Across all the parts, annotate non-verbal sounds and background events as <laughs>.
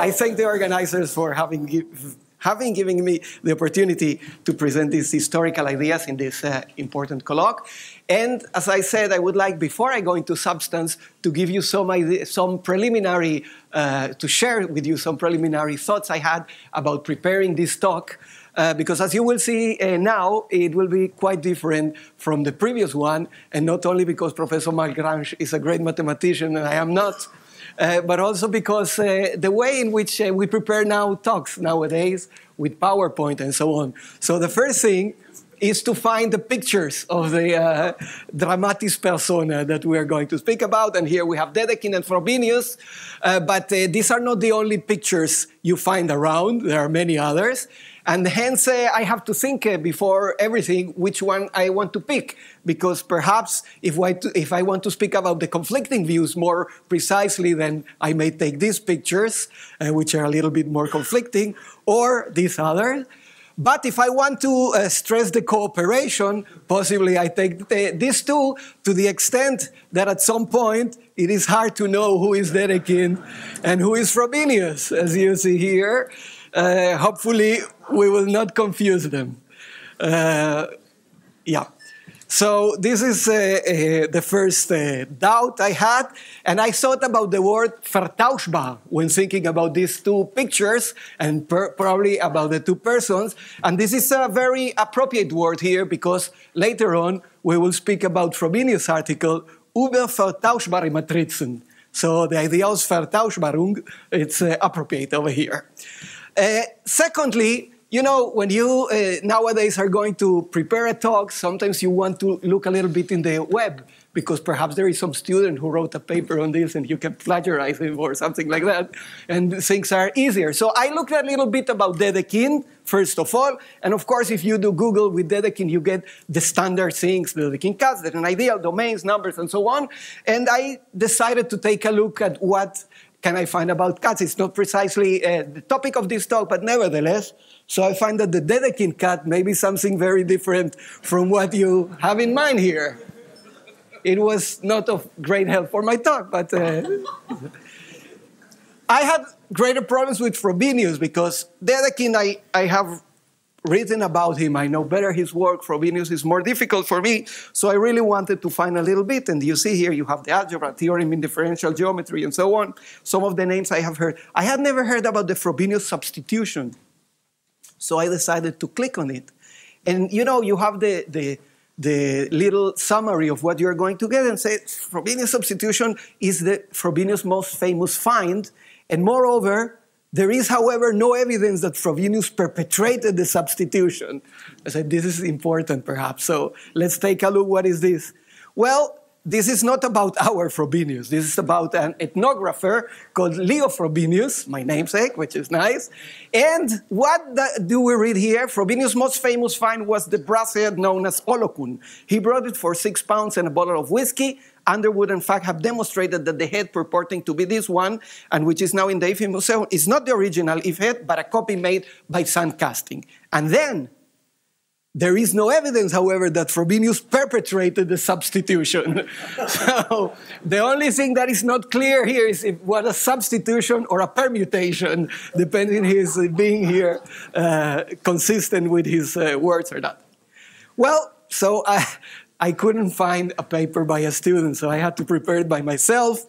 I thank the organizers for having, give, having given me the opportunity to present these historical ideas in this uh, important colloque. And as I said, I would like, before I go into substance, to give you some, idea, some preliminary, uh, to share with you some preliminary thoughts I had about preparing this talk. Uh, because as you will see uh, now, it will be quite different from the previous one, and not only because Professor Malgrange is a great mathematician and I am not, uh, but also because uh, the way in which uh, we prepare now talks nowadays with PowerPoint and so on. So the first thing is to find the pictures of the uh, dramatis persona that we are going to speak about. And here we have Dedekind and Frobenius. Uh, but uh, these are not the only pictures you find around. There are many others. And hence, uh, I have to think uh, before everything which one I want to pick, because perhaps if I, if I want to speak about the conflicting views more precisely, then I may take these pictures, uh, which are a little bit more conflicting, or these other. But if I want to uh, stress the cooperation, possibly I take the, these two to the extent that at some point it is hard to know who is Dedekind and who is Frobenius, as you see here. Uh, hopefully, we will not confuse them. Uh, yeah. So this is uh, uh, the first uh, doubt I had, and I thought about the word vertauschbar when thinking about these two pictures, and probably about the two persons. And this is a very appropriate word here because later on we will speak about Frobenius' article über vertauschbare Matrizen. So the idea of Vertauschbarung, it's uh, appropriate over here. Uh, secondly, you know, when you uh, nowadays are going to prepare a talk, sometimes you want to look a little bit in the web because perhaps there is some student who wrote a paper on this and you can plagiarize him or something like that, and things are easier. So I looked a little bit about Dedekind, first of all, and of course, if you do Google with Dedekind, you get the standard things, Dedekind cats, the ideal, domains, numbers, and so on. And I decided to take a look at what can I find about cats? It's not precisely uh, the topic of this talk, but nevertheless. So I find that the Dedekind cat may be something very different from what you have in mind here. It was not of great help for my talk, but uh, <laughs> I had greater problems with Frobenius because Dedekind I, I have written about him. I know better his work. Frobenius is more difficult for me. So I really wanted to find a little bit. And you see here, you have the algebra, theorem in differential geometry, and so on. Some of the names I have heard. I had never heard about the Frobenius substitution. So I decided to click on it. And you know, you have the, the, the little summary of what you're going to get and say Frobenius substitution is the Frobenius most famous find. And moreover, there is, however, no evidence that Frobenius perpetrated the substitution. I said, this is important, perhaps. So let's take a look. What is this? Well, this is not about <laughs> our Frobenius. This is about an ethnographer called Leo Frobenius, my namesake, which is nice. And what do we read here? Frobenius' most famous find was the brass head known as Olokun. He brought it for six pounds and a bottle of whiskey. Underwood in Fagg have demonstrated that the head purporting to be this one, and which is now in the IFE Museum, is not the original IFE head, but a copy made by sand casting. And then there is no evidence, however, that Frobenius perpetrated the substitution. <laughs> so the only thing that is not clear here is if what a substitution or a permutation, depending his being here uh, consistent with his uh, words or not. Well, so I, I couldn't find a paper by a student, so I had to prepare it by myself.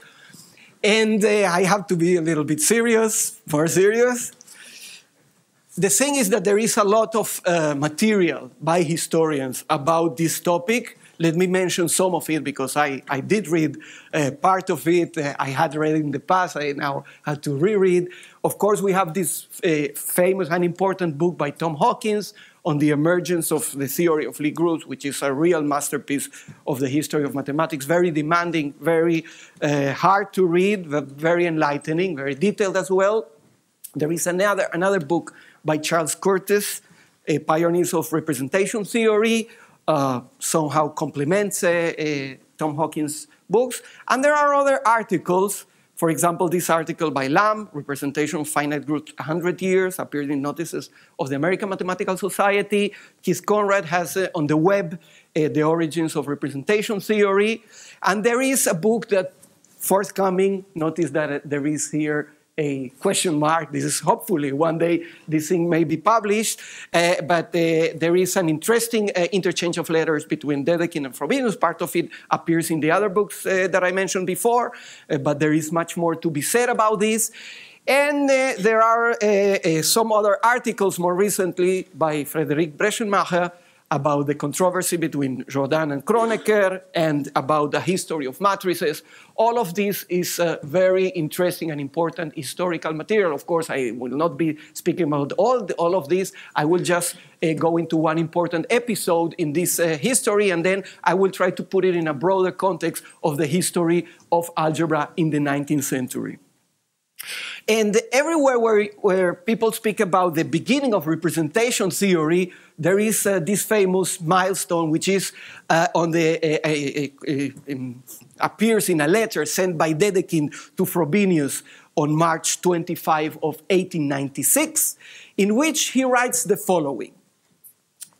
And uh, I have to be a little bit serious, more serious the thing is that there is a lot of uh, material by historians about this topic. Let me mention some of it because I, I did read uh, part of it. Uh, I had read in the past. I now had to reread. Of course, we have this uh, famous and important book by Tom Hawkins on the emergence of the theory of Lie groups, which is a real masterpiece of the history of mathematics. Very demanding, very uh, hard to read, but very enlightening, very detailed as well. There is another, another book by Charles Curtis, a pioneer of representation theory, uh, somehow complements uh, uh, Tom Hawkins' books. And there are other articles For example, this article by Lam, Representation of Finite Groups 100 Years, appeared in Notices of the American Mathematical Society. Keith Conrad has uh, on the web uh, The Origins of Representation Theory. And there is a book that forthcoming, notice that there is here a question mark. This is hopefully one day this thing may be published, uh, but uh, there is an interesting uh, interchange of letters between Dedekind and Frobenius. Part of it appears in the other books uh, that I mentioned before, uh, but there is much more to be said about this. And uh, there are some other articles more recently by Frederic Brechenmacher about the controversy between Jordan and Kronecker and about the history of matrices. All of this is uh, very interesting and important historical material. Of course, I will not be speaking about all, the, all of this. I will just uh, go into one important episode in this uh, history, and then I will try to put it in a broader context of the history of algebra in the 19th century. And everywhere where, where people speak about the beginning of representation theory, there is uh, this famous milestone, which is uh, on the uh, um, appears in a letter sent by Dedekind to Frobenius on March 25 of 1896, in which he writes the following.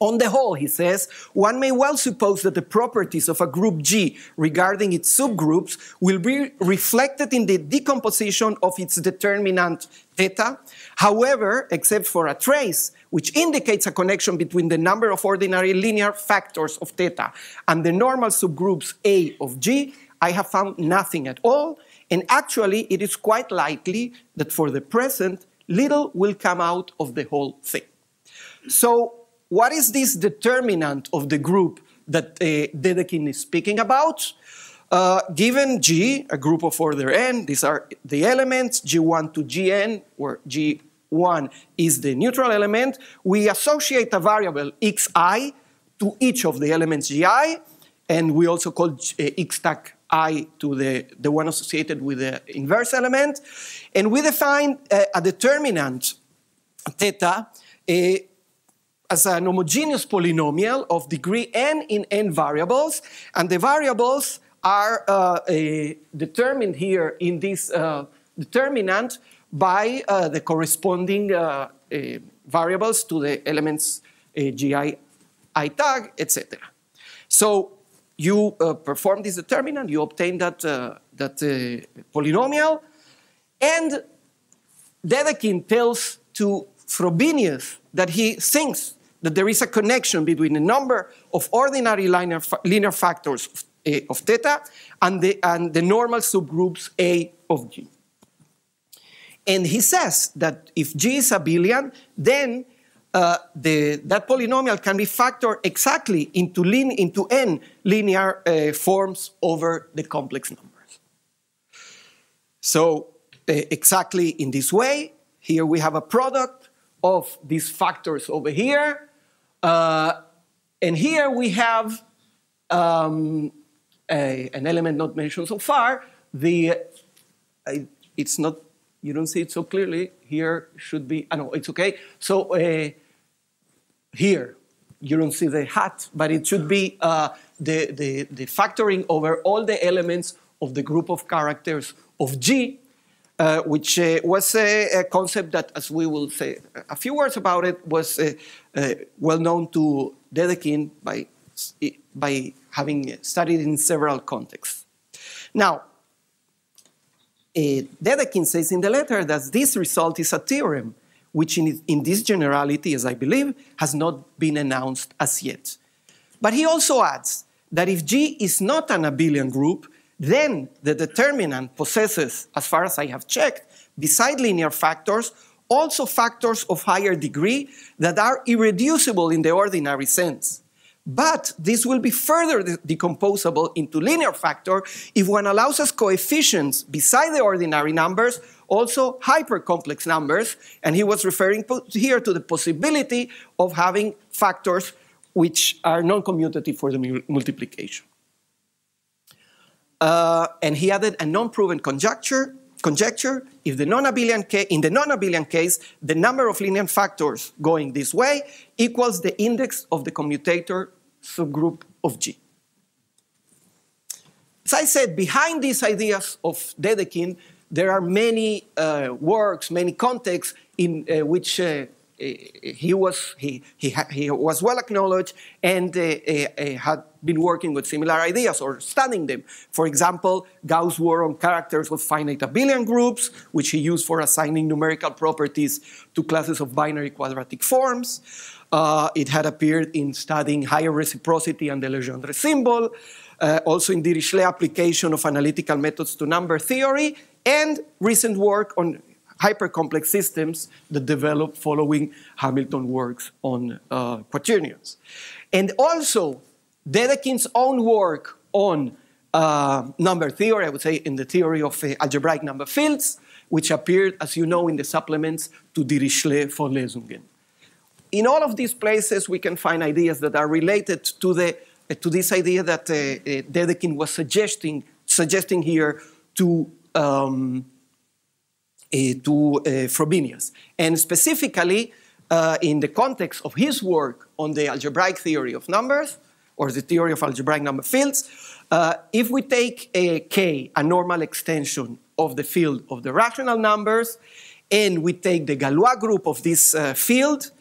On the whole, he says, one may well suppose that the properties of a group G regarding its subgroups will be reflected in the decomposition of its determinant theta. However, except for a trace, which indicates a connection between the number of ordinary linear factors of theta and the normal subgroups A of G, I have found nothing at all. And actually, it is quite likely that for the present, little will come out of the whole thing. So what is this determinant of the group that uh, Dedekind is speaking about? Uh, given G, a group of order n, these are the elements, G1 to Gn, where G1 is the neutral element, we associate a variable xi to each of the elements gi, and we also call uh, i to the, the one associated with the inverse element. And we define uh, a determinant theta uh, as an homogeneous polynomial of degree n in n variables, and the variables are uh, determined here in this uh, determinant by uh, the corresponding uh, uh, variables to the elements uh, gi i tag, etc. So you perform this determinant, you obtain that, that polynomial, and Dedekind tells to Frobenius that he thinks that there is a connection between the number of ordinary linear, linear factors of, uh, of theta and the, and the normal subgroups A of G. And he says that if G is abelian, then uh, the, that polynomial can be factored exactly into, lin, into n linear uh, forms over the complex numbers. So uh, exactly in this way, here we have a product of these factors over here uh, and here we have um, a, an element not mentioned so far. The it's not you don't see it so clearly. Here should be. I uh, know it's okay. So uh, here you don't see the hat, but it should be uh, the, the the factoring over all the elements of the group of characters of G which uh, was a, concept that, as we will say a few words about it, was uh, uh well known to Dedekind by, by having studied in several contexts. Now, uh, Dedekind says in the letter that this result is a theorem, which in, in this generality, as I believe, has not been announced as yet. But he also adds that if G is not an abelian group, then the determinant possesses, as far as I have checked, beside linear factors, also factors of higher degree that are irreducible in the ordinary sense. But this will be further de decomposable into linear factor if one allows us coefficients beside the ordinary numbers, also hypercomplex numbers, and he was referring here to the possibility of having factors which are non-commutative for the multiplication. Uh, and he added a non-proven conjecture, conjecture if the non-abelian in the non-abelian case, the number of linear factors going this way equals the index of the commutator subgroup of G. As I said, behind these ideas of Dedekind, there are many uh, works, many contexts in uh, which uh, he was he, he, he was well acknowledged and uh, uh, had been working with similar ideas or studying them. For example, Gauss worked on characters of finite abelian groups, which he used for assigning numerical properties to classes of binary quadratic forms. Uh, it had appeared in studying higher reciprocity and the Legendre symbol, uh, also in Dirichlet application of analytical methods to number theory, and recent work on hypercomplex systems that developed following Hamilton works on uh, quaternions. And also, Dedekind's own work on uh, number theory, I would say in the theory of uh, algebraic number fields, which appeared, as you know, in the supplements to Dirichlet Vorlesungen. In all of these places, we can find ideas that are related to, the, uh, to this idea that uh, uh, Dedekind was suggesting, suggesting here to um, to uh, Frobenius. And specifically, uh, in the context of his work on the algebraic theory of numbers, or the theory of algebraic number fields, if we take a K, a normal extension of the field of the rational numbers, and we take the Galois group of this uh, field,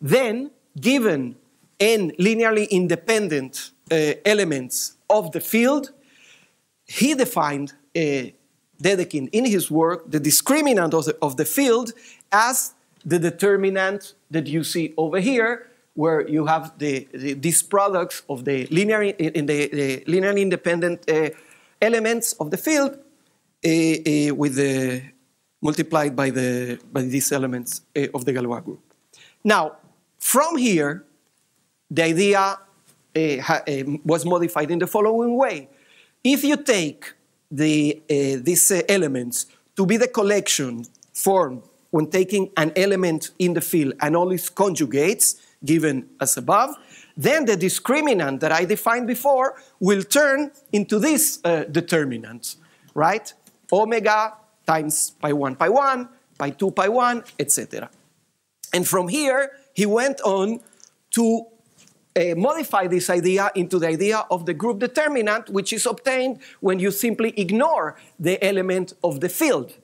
then given n linearly independent uh, elements of the field, he defined a Dedekind in his work the discriminant of the, of the field as the determinant that you see over here, where you have the, the these products of the linear in the, the linearly independent uh, elements of the field uh, uh, with the multiplied by the by these elements uh, of the Galois group. Now, from here, the idea uh, ha, uh, was modified in the following way: if you take the, uh, these uh, elements to be the collection formed when taking an element in the field and all its conjugates, given as above, then the discriminant that I defined before will turn into this uh, determinant, right? Omega times pi 1 pi 1, pi 2 pi 1, etc. And from here, he went on to uh, modify this idea into the idea of the group determinant, which is obtained when you simply ignore the element of the field.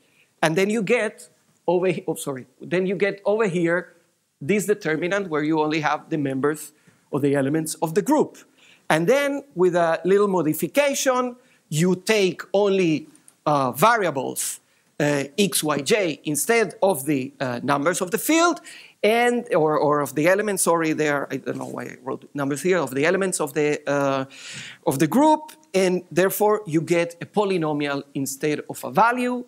And then you get over, oh, sorry, then you get over here this determinant where you only have the members or the elements of the group. And then with a little modification, you take only uh, variables uh, x, y, j instead of the uh, numbers of the field, and or, or of the elements. Sorry, there I don't know why I wrote numbers here of the elements of the uh, of the group, and therefore you get a polynomial instead of a value,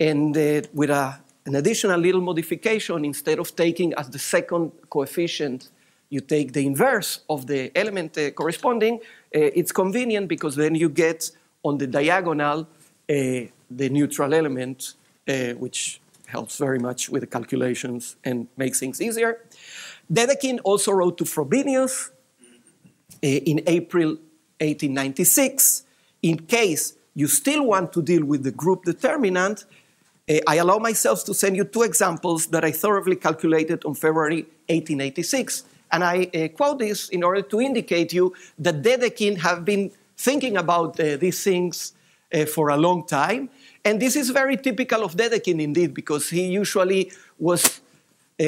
and uh, with a, an additional little modification, instead of taking as the second coefficient, you take the inverse of the element uh, corresponding. Uh, it's convenient because then you get on the diagonal uh, the neutral element, uh, which helps very much with the calculations and makes things easier. Dedekind also wrote to Frobenius uh, in April 1896. In case you still want to deal with the group determinant, uh, I allow myself to send you two examples that I thoroughly calculated on February 1886. And I uh, quote this in order to indicate you that Dedekind have been thinking about these things for a long time and this is very typical of Dedekind indeed, because he usually was uh,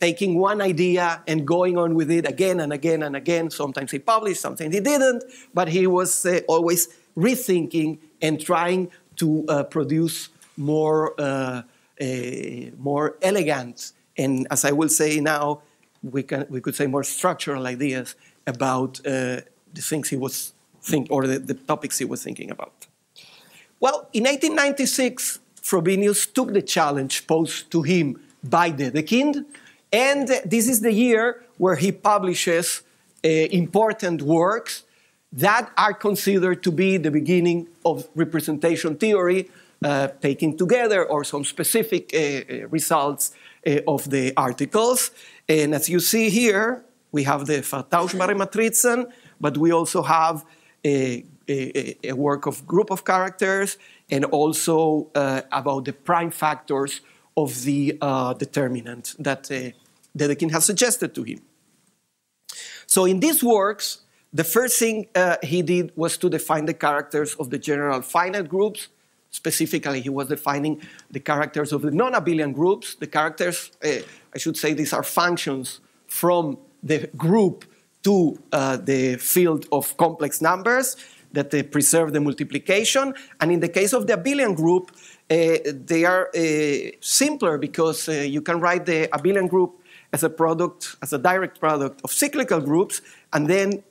taking one idea and going on with it again and again and again. Sometimes he published, sometimes he didn't, but he was uh, always rethinking and trying to uh, produce more, uh, more elegant and, as I will say now, we, can, we could say more structural ideas about uh, the things he was thinking or the, the topics he was thinking about. Well, in 1896, Frobenius took the challenge posed to him by Dedekind, and this is the year where he publishes uh, important works that are considered to be the beginning of representation theory, uh, taking together or some specific uh, uh results uh, of the articles. And as you see here, we have the vertauschbare Matrizen, but we also have a a, a, work of group of characters and also uh, about the prime factors of the uh, determinant that uh, Dedekind has suggested to him. So in these works, the first thing uh, he did was to define the characters of the general finite groups, Specifically, he was defining the characters of the non-abelian groups. The characters, uh, I should say, these are functions from the group to uh, the field of complex numbers that uh, preserve the multiplication. And in the case of the abelian group, uh, they are uh, simpler because uh, you can write the abelian group as a product, as a direct product of cyclical groups, and then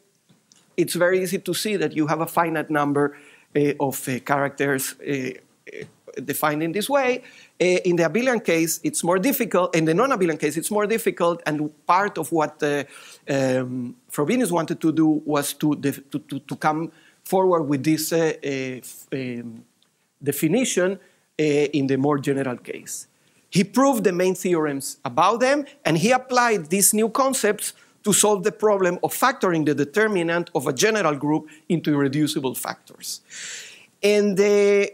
it's very easy to see that you have a finite number uh, of uh, characters uh, defined in this way. in the abelian case, it's more difficult. In the non-abelian case, it's more difficult. And part of what um, Frobenius wanted to do was to, to, to, to come forward with this um, definition in the more general case. He proved the main theorems about them, and he applied these new concepts to solve the problem of factoring the determinant of a general group into irreducible factors. And uh,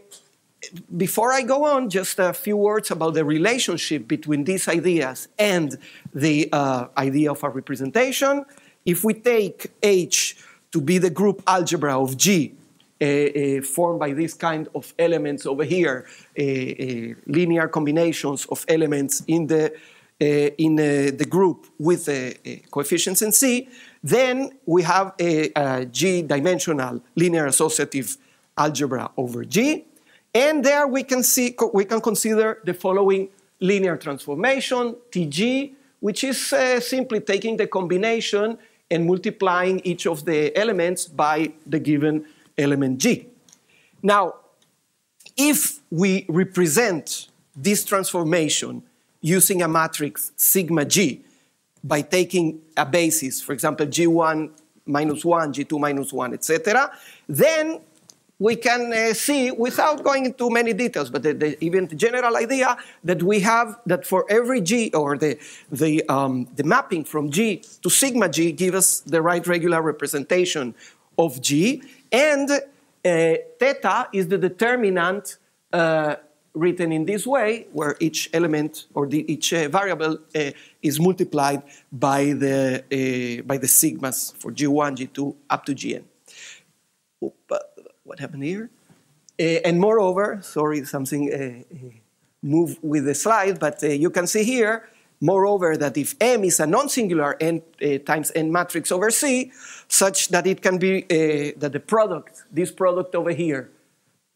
before I go on, just a few words about the relationship between these ideas and the uh, idea of a representation. If we take H to be the group algebra of G, uh, uh, formed by this kind of elements over here, uh linear combinations of elements in the in the group with uh, coefficients in C, then we have a, a G-dimensional linear associative algebra over G, and there we can see we can consider the following linear transformation TG, which is uh, simply taking the combination and multiplying each of the elements by the given element G. Now, if we represent this transformation using a matrix sigma G by taking a basis, for example, G1 minus 1, G2 minus 1, etc., then we can uh, see, without going into many details, but the, the, even the general idea that we have that for every G, or the, the, um, the mapping from G to sigma G give us the right regular representation of G, and uh, theta is the determinant uh, written in this way, where each element or the, each uh, variable uh, is multiplied by the, uh, by the sigmas for G1, G2, up to Gn. Oop, what happened here? Uh, and moreover, sorry, something uh, uh, moved with the slide, but you can see here, moreover, that if M is a non-singular n times n matrix over C, such that it can be, that the product, this product over here,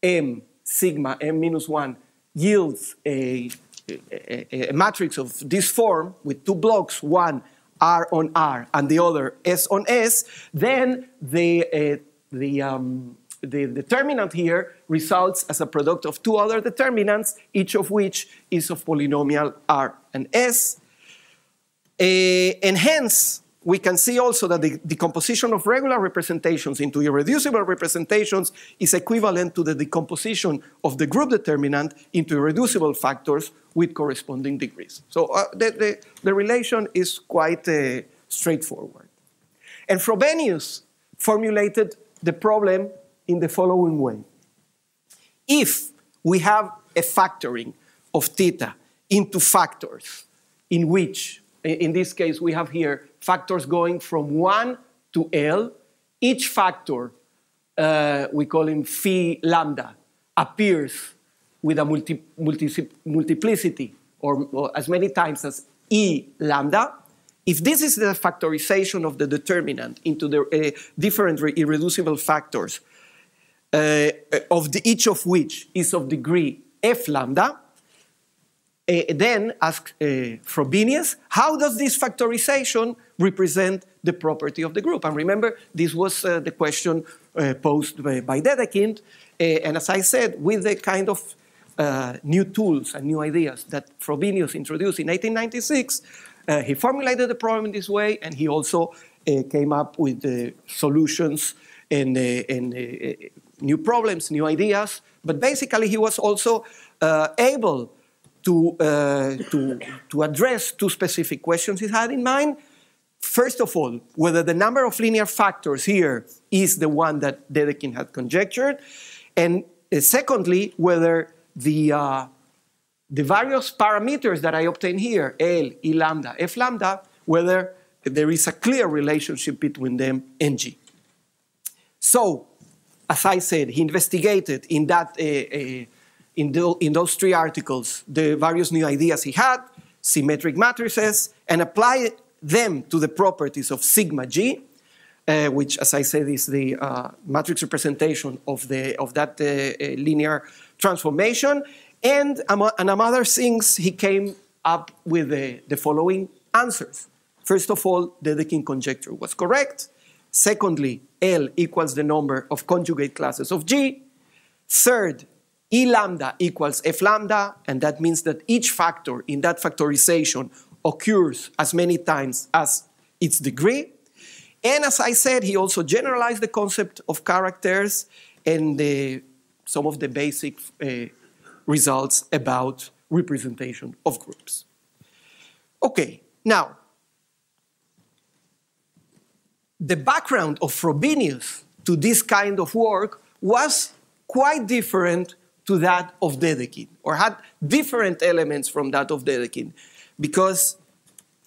M sigma m minus 1 yields a, a, a, matrix of this form with two blocks, one R on R and the other S on S, then the, uh, the, um, the determinant here results as a product of two other determinants, each of which is of polynomial R and S. Uh, and hence, we can see also that the decomposition of regular representations into irreducible representations is equivalent to the decomposition of the group determinant into irreducible factors with corresponding degrees. So uh, the, the, the, relation is quite uh, straightforward. And Frobenius formulated the problem in the following way. If we have a factoring of theta into factors in which, in this case, we have here factors going from 1 to L. Each factor, uh, we call him phi lambda, appears with a multi, multi, multiplicity or, or, as many times as E lambda. If this is the factorization of the determinant into the uh, different irreducible factors, uh, of the, each of which is of degree f lambda, uh, then ask uh, Frobenius, how does this factorization represent the property of the group? And remember, this was uh, the question uh, posed by, by Dedekind. Uh, and as I said, with the kind of uh, new tools and new ideas that Frobenius introduced in 1896, he formulated the problem in this way, and he also came up with the solutions and, and new problems, new ideas. But basically, he was also able to, uh, to, to address two specific questions he had in mind. First of all, whether the number of linear factors here is the one that Dedekind had conjectured. And uh, secondly, whether the, uh, the various parameters that I obtain here, L, E lambda, F lambda, whether there is a clear relationship between them and G. So, as I said, he investigated in that uh, uh in, the, in those three articles the various new ideas he had, symmetric matrices, and applied them to the properties of sigma g, uh, which, as I said, is the uh, matrix representation of, the, of that uh, uh linear transformation. And, and among other things, he came up with the, the following answers. First of all, the Dedekind conjecture was correct. Secondly, L equals the number of conjugate classes of G. Third, E lambda equals F lambda, and that means that each factor in that factorization occurs as many times as its degree. And as I said, he also generalized the concept of characters and the, some of the basic uh, results about representation of groups. Okay, now, the background of Frobenius to this kind of work was quite different to that of Dedekind, or had different elements from that of Dedekind, because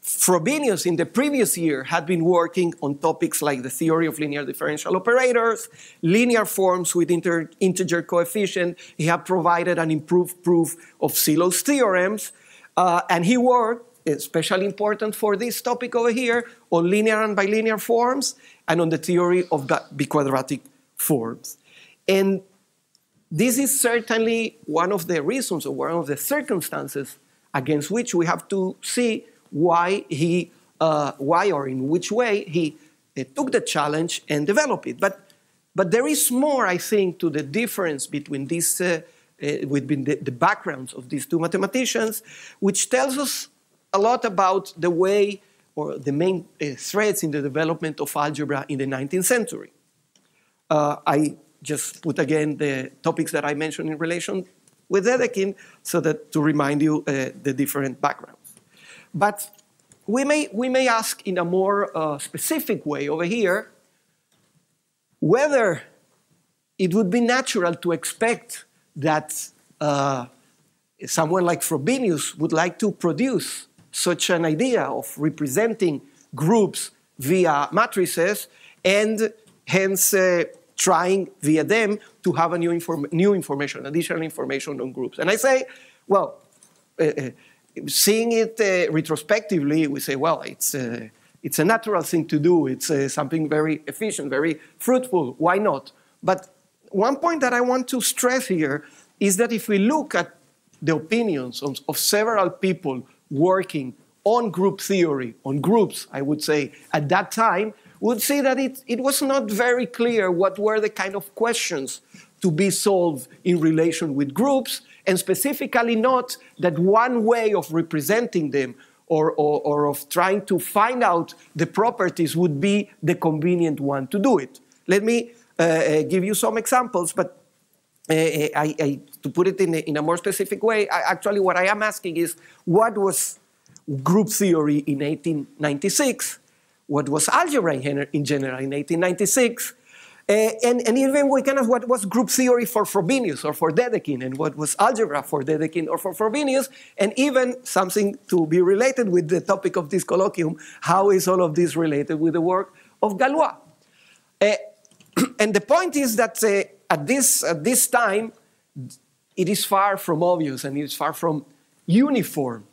Frobenius in the previous year had been working on topics like the theory of linear differential operators, linear forms with integer coefficient. He had provided an improved proof of Sylow's theorems, uh, and he worked, especially important for this topic over here, on linear and bilinear forms and on the theory of biquadratic forms. And this is certainly one of the reasons or one of the circumstances against which we have to see why he, uh, why or in which way he uh, took the challenge and developed it. But, but there is more, I think, to the difference between these, uh, uh between the, the backgrounds of these two mathematicians, which tells us a lot about the way or the main uh, threads in the development of algebra in the 19th century. Uh, I just put again the topics that I mentioned in relation with Dedekind so that to remind you uh, the different backgrounds. But we may, we may ask in a more uh, specific way over here whether it would be natural to expect that uh, someone like Frobenius would like to produce such an idea of representing groups via matrices and hence uh, trying via them to have a new, inform new information, additional information on groups. And I say, well, uh, uh, seeing it uh, retrospectively, we say, well, it's, uh, it's a natural thing to do. It's uh, something very efficient, very fruitful. Why not? But one point that I want to stress here is that if we look at the opinions of, of several people working on group theory, on groups, I would say, at that time, would see that it, it was not very clear what were the kind of questions to be solved in relation with groups, and specifically not that one way of representing them or, or, or, of trying to find out the properties would be the convenient one to do it. Let me uh, uh give you some examples, but I, I, to put it in a, in a more specific way, I, actually what I am asking is what was group theory in 1896 what was algebra in, in general in 1896, uh, and, and, even we kind of what was group theory for Frobenius or for Dedekind, and what was algebra for Dedekind or for Frobenius, and even something to be related with the topic of this colloquium, how is all of this related with the work of Galois? Uh, <clears throat> and the point is that uh, at, this, at this time, it is far from obvious and it is far from uniform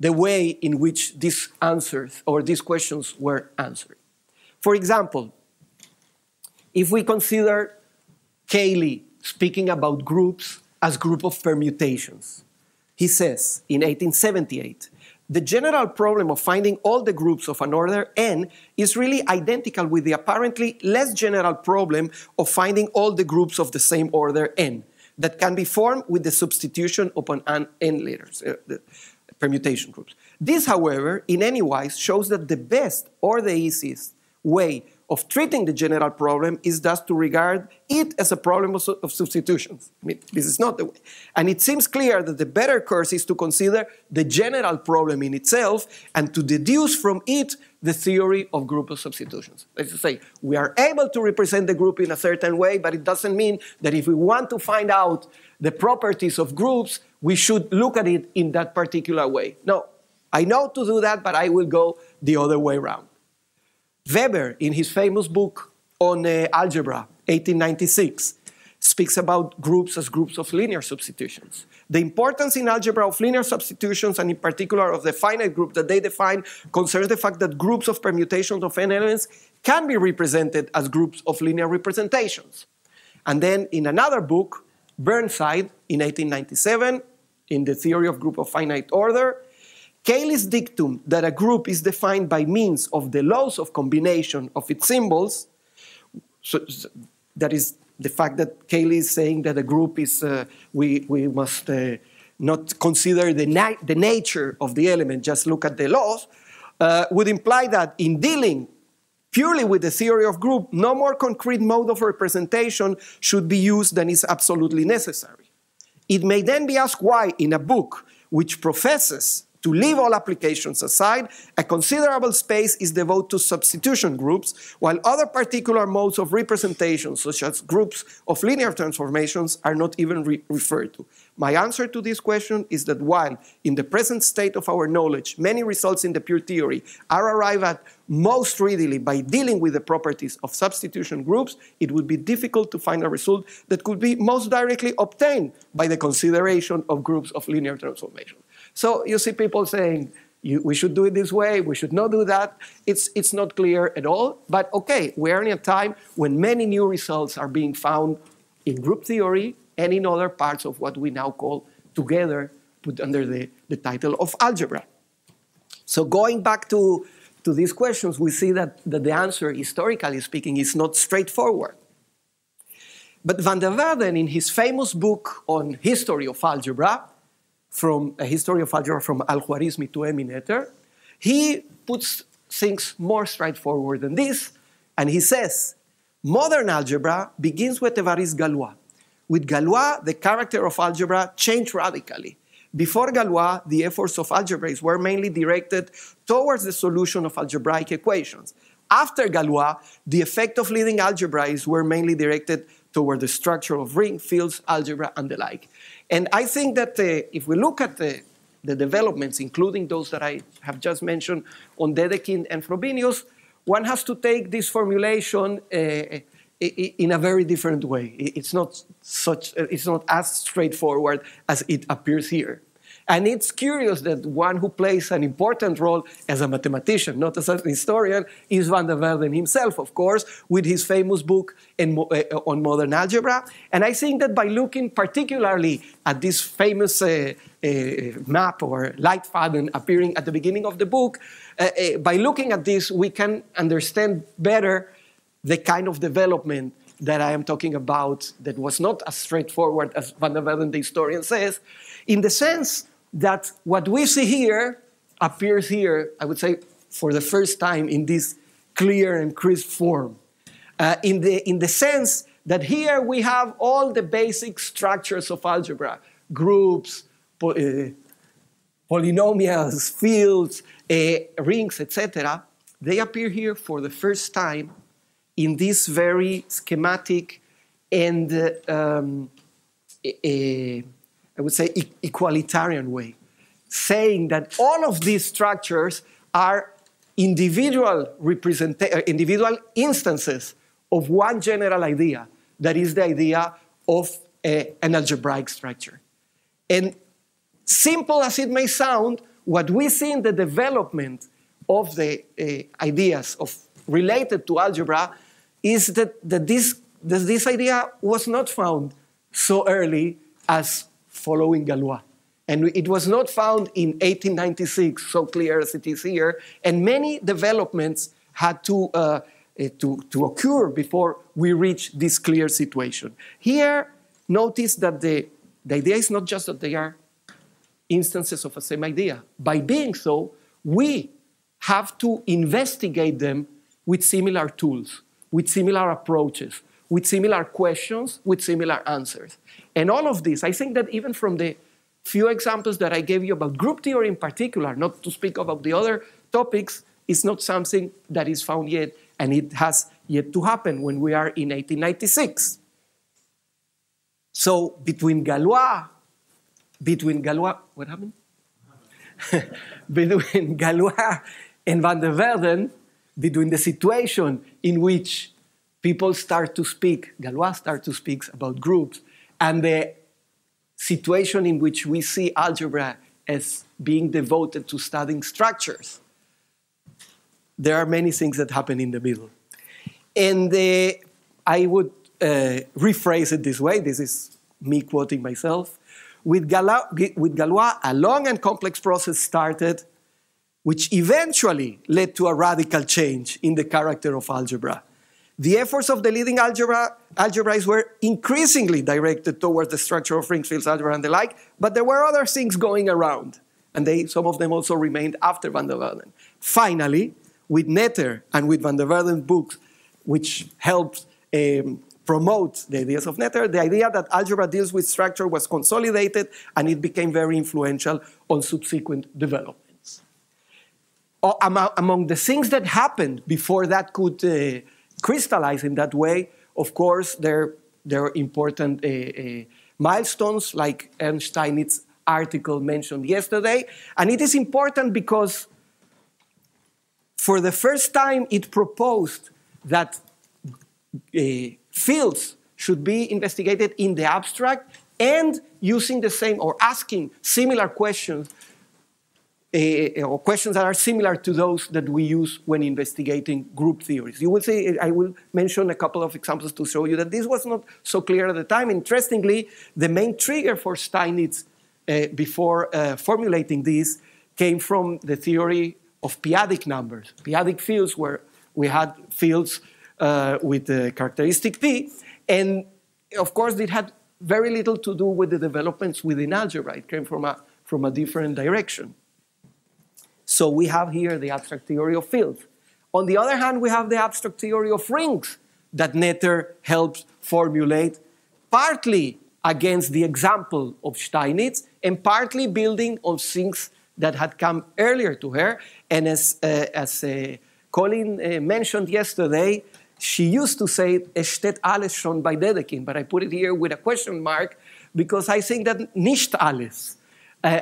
the way in which these answers or these questions were answered. For example, if we consider Cayley speaking about groups as group of permutations, he says in 1878, the general problem of finding all the groups of an order n is really identical with the apparently less general problem of finding all the groups of the same order n that can be formed with the substitution upon an n letters. Uh, permutation groups. This, however, in any wise shows that the best or the easiest way of treating the general problem is thus to regard it as a problem of, of, substitutions. I mean, this is not the way. And it seems clear that the better course is to consider the general problem in itself and to deduce from it the theory of group of substitutions. That is to say, we are able to represent the group in a certain way, but it doesn't mean that if we want to find out the properties of groups, we should look at it in that particular way. No, I know to do that, but I will go the other way around. Weber, in his famous book on uh, algebra, 1896, speaks about groups as groups of linear substitutions. The importance in algebra of linear substitutions, and in particular of the finite group that they define, concerns the fact that groups of permutations of n elements can be represented as groups of linear representations. And then in another book, Burnside, in 1897, in the theory of group of finite order, Cayley's dictum that a group is defined by means of the laws of combination of its symbols, so, that is the fact that Cayley is saying that a group is, uh, we, we must uh, not consider the, na the nature of the element, just look at the laws, uh, would imply that in dealing purely with the theory of group, no more concrete mode of representation should be used than is absolutely necessary. It may then be asked why, in a book which professes to leave all applications aside, a considerable space is devoted to substitution groups, while other particular modes of representation, such as groups of linear transformations, are not even re referred to. My answer to this question is that while, in the present state of our knowledge, many results in the pure theory are arrived at most readily by dealing with the properties of substitution groups, it would be difficult to find a result that could be most directly obtained by the consideration of groups of linear transformation. So you see people saying, we should do it this way, we should not do that. It's, it's not clear at all, but okay, we're in a time when many new results are being found in group theory and in other parts of what we now call together, put under the, the title of algebra. So going back to, to these questions, we see that, that the answer, historically speaking, is not straightforward. But van der Waerden, in his famous book on history of algebra, from a history of algebra from Al-Khwarizmi to Emmy Noether, he puts things more straightforward than this, and he says, modern algebra begins with Évariste Galois. With Galois, the character of algebra changed radically. Before Galois, the efforts of algebraists were mainly directed towards the solution of algebraic equations. After Galois, the effect of leading algebraists were mainly directed toward the structure of ring, fields, algebra, and the like. And I think that uh, if we look at the, the developments, including those that I have just mentioned on Dedekind and Frobenius, one has to take this formulation uh, in a very different way. It's not, such, it's not as straightforward as it appears here. And it's curious that one who plays an important role as a mathematician, not as a historian, is van der Waerden himself, of course, with his famous book in, uh, on modern algebra. And I think that by looking particularly at this famous uh, uh, map or Leitfaden appearing at the beginning of the book, by looking at this, we can understand better the kind of development that I am talking about that was not as straightforward as Van der Waerden, the historian, says, in the sense that what we see here appears here, I would say, for the first time in this clear and crisp form. Uh, in, the, in the sense that here we have all the basic structures of algebra groups, po uh, polynomials, fields, uh, rings, etc. They appear here for the first time in this very schematic and um, I would say, e equalitarian way, saying that all of these structures are individual, uh, individual instances of one general idea, that is the idea of a, an algebraic structure. And simple as it may sound, what we see in the development of the uh, ideas of related to algebra is that, that, this, that this idea was not found so early as following Galois. And it was not found in 1896, so clear as it is here. And many developments had to, uh, eh, to, to occur before we reach this clear situation. Here, notice that the, the idea is not just that they are instances of the same idea. By being so, we have to investigate them with similar tools, with similar approaches, with similar questions, with similar answers. And all of this, I think that even from the few examples that I gave you about group theory in particular, not to speak about the other topics, is not something that is found yet, and it has yet to happen when we are in 1896. So between Galois, between Galois, what happened? <laughs> between Galois and Van der Waerden, between the situation in which people start to speak, Galois start to speak about groups, and the situation in which we see algebra as being devoted to studying structures, there are many things that happen in the middle. And uh, I would uh, rephrase it this way this is me quoting myself. With, Gala- with Galois, a long and complex process started, which eventually led to a radical change in the character of algebra. The efforts of the leading algebra, were increasingly directed towards the structure of ring fields algebra and the like, but there were other things going around, and they, some of them also remained after van der Waerden. Finally, with Noether and with van der Waerden's books, which helped um, promote the ideas of Noether, the idea that algebra deals with structure was consolidated and it became very influential on subsequent developments. among the things that happened before that could uh, crystallize in that way, of course, there, there are important uh, uh, milestones like Ernst article mentioned yesterday. And it is important because for the first time it proposed that uh, fields should be investigated in the abstract and using the same or asking similar questions uh, or questions that are similar to those that we use when investigating group theories. You will see, I will mention a couple of examples to show you that this was not so clear at the time. Interestingly, the main trigger for Steinitz uh, before uh, formulating this came from the theory of p-adic numbers. P-adic fields where we had fields with the characteristic P. And of course, it had very little to do with the developments within algebra. It came from a, from a different direction. So we have here the abstract theory of fields. On the other hand, we have the abstract theory of rings that Noether helped formulate, partly against the example of Steinitz and partly building on things that had come earlier to her. And as, uh, as uh, Colin uh, mentioned yesterday, she used to say, steht alles schon bei Dedekind, but I put it here with a question mark because I think that nicht alles, uh,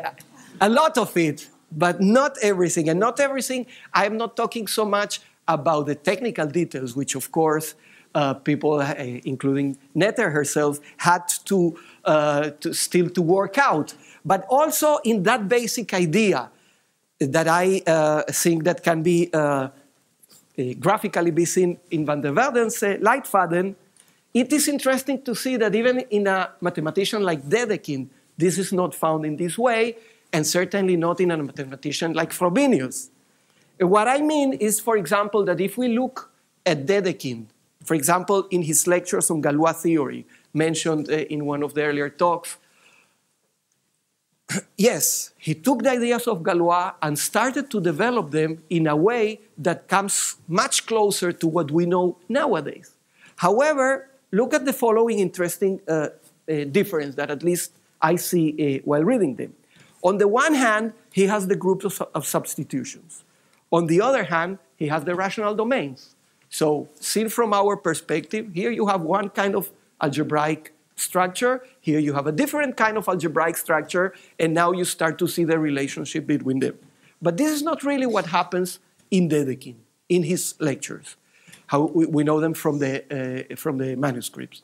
a lot of it, but not everything. And not everything, I'm not talking so much about the technical details, which of course uh, people, uh, including Noether herself, had to, uh, to, still to work out. But also in that basic idea that I uh, think that can be uh, graphically be seen in van der Waerden's uh, Leitfaden, it is interesting to see that even in a mathematician like Dedekind, this is not found in this way, and certainly not in a mathematician like Frobenius. What I mean is, for example, that if we look at Dedekind, for example, in his lectures on Galois theory, mentioned uh, in one of the earlier talks, <clears throat> yes, he took the ideas of Galois and started to develop them in a way that comes much closer to what we know nowadays. However, look at the following interesting uh, uh, difference that at least I see uh, while reading them. On the one hand, he has the groups of, of substitutions. On the other hand, he has the rational domains. So, seen from our perspective, here you have one kind of algebraic structure. Here you have a different kind of algebraic structure, and now you start to see the relationship between them. But this is not really what happens in Dedekind, in his lectures. How we know them from the, uh, from the manuscripts.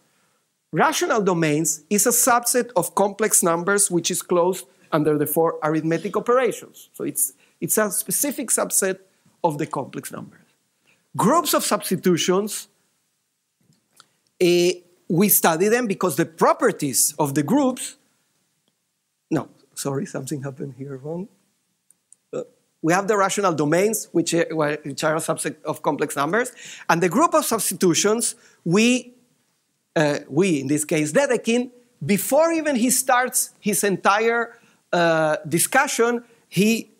Rational domains is a subset of complex numbers which is closed under the four arithmetic operations. So it's, it's a specific subset of the complex numbers. Groups of substitutions uh, we study them because the properties of the groups, no, sorry, something happened here wrong. Uh, we have the rational domains, which are, which are a subset of complex numbers, and the group of substitutions, we, uh, we in this case, Dedekind, before even he starts his entire uh, discussion, he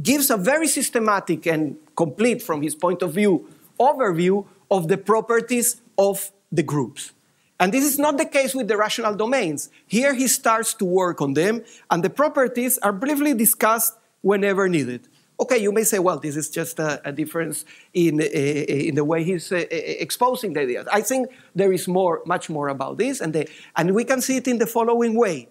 gives a very systematic and complete, from his point of view, overview of the properties of the groups. And this is not the case with the rational domains. Here he starts to work on them, and the properties are briefly discussed whenever needed. Okay, you may say, well, this is just a, a difference in, uh, in the way he's uh, exposing the ideas. I think there is more, much more about this, and, the, and we can see it in the following way.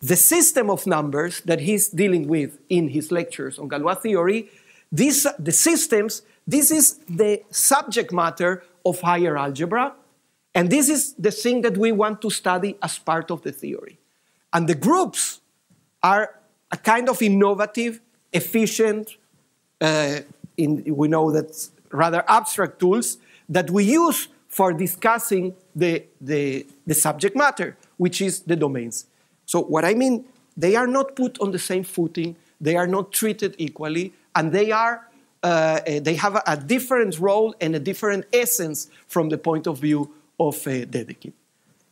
The system of numbers that he's dealing with in his lectures on Galois theory, these, the systems, this is the subject matter of higher algebra. And this is the thing that we want to study as part of the theory. And the groups are a kind of innovative, efficient, uh, in, we know that rather abstract tools that we use for discussing the, the, the subject matter, which is the domains. So what I mean, they are not put on the same footing, they are not treated equally, and they are uh, they have a, a, different role and a different essence from the point of view of uh, Dedekind.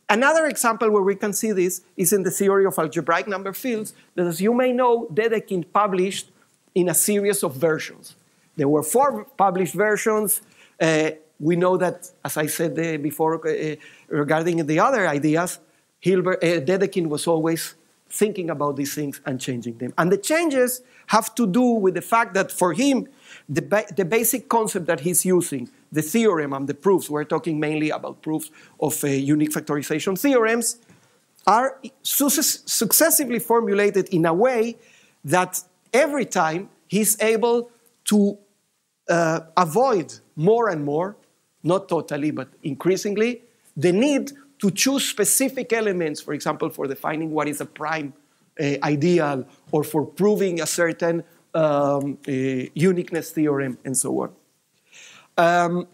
Another example where we can see this is in the theory of algebraic number fields, that as you may know, Dedekind published in a series of versions. There were four published versions. Uh, we know that, as I said uh, before, uh, regarding the other ideas, Hilbert, uh, Dedekind was always thinking about these things and changing them. And the changes have to do with the fact that for him, the, ba the basic concept that he's using, the theorem and the proofs, we're talking mainly about proofs of uh, unique factorization theorems, are su successively formulated in a way that every time he's able to uh, avoid more and more, not totally, but increasingly, the need to choose specific elements, for example, for defining what is a prime uh, ideal or for proving a certain um, uh, uniqueness theorem and so on. Um,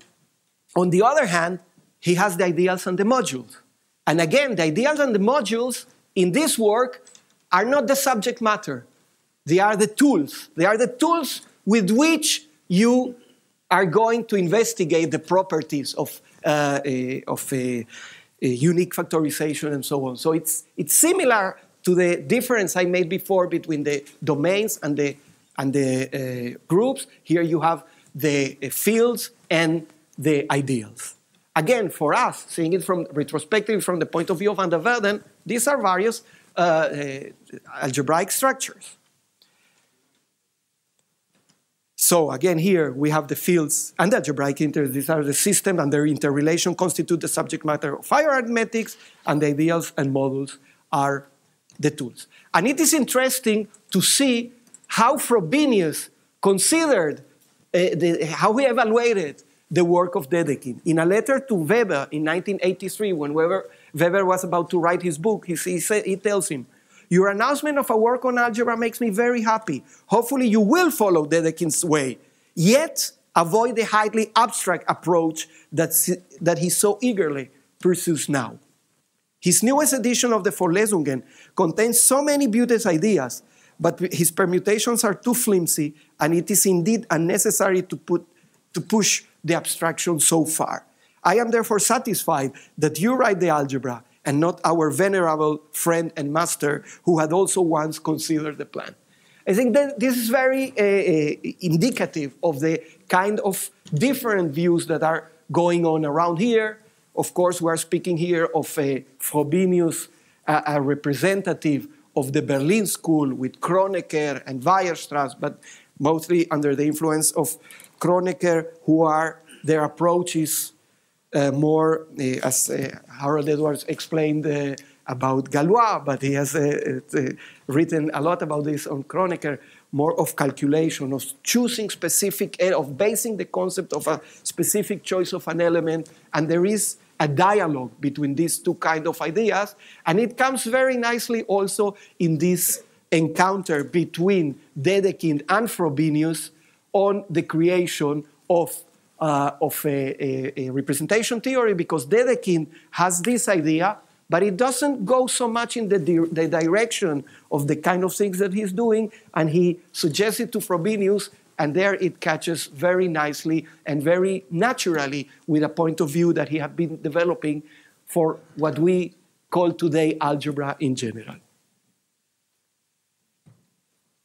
on the other hand, he has the ideals and the modules. And again, the ideals and the modules in this work are not the subject matter. They are the tools. They are the tools with which you are going to investigate the properties of, uh, a, of a unique factorization and so on. So it's, it's similar to the difference I made before between the domains and the, and the uh, groups. Here you have the uh, fields and the ideals. Again, for us, seeing it from retrospectively from the point of view of Van der Waerden, these are various uh, uh algebraic structures. So again, here we have the fields and the algebraic interest. These are the system and their interrelation constitute the subject matter of higher arithmetics, and the ideals and modules are the tools. And it is interesting to see how Frobenius considered, uh, the, how he evaluated the work of Dedekind. In a letter to Weber in 1983, when Weber, Weber was about to write his book, he, he, he tells him, your announcement of a work on algebra makes me very happy. Hopefully, you will follow Dedekind's way, yet avoid the highly abstract approach that, that he so eagerly pursues now. His newest edition of the Vorlesungen contains so many beautiful ideas, but his permutations are too flimsy, and it is indeed unnecessary to, put, to push the abstraction so far. I am therefore satisfied that you write the algebra and not our venerable friend and master who had also once considered the plan. I think that this is very uh, uh, indicative of the kind of different views that are going on around here. Of course, we are speaking here of a Frobenius, a, a representative of the Berlin school with Kronecker and Weierstrass, but mostly under the influence of Kronecker, who are their approaches Uh, more, uh, as uh, Harold Edwards explained uh, about Galois, but he has uh, written a lot about this on Kronecker, more of calculation, of choosing specific, eh, of basing the concept of a specific choice of an element, and there is a dialogue between these two kind of ideas, and it comes very nicely also in this encounter between Dedekind and Frobenius on the creation of uh, of a, a, a, representation theory because Dedekind has this idea, but it doesn't go so much in the, di the direction of the kind of things that he's doing, and he suggests it to Frobenius, and there it catches very nicely and very naturally with a point of view that he had been developing for what we call today algebra in general.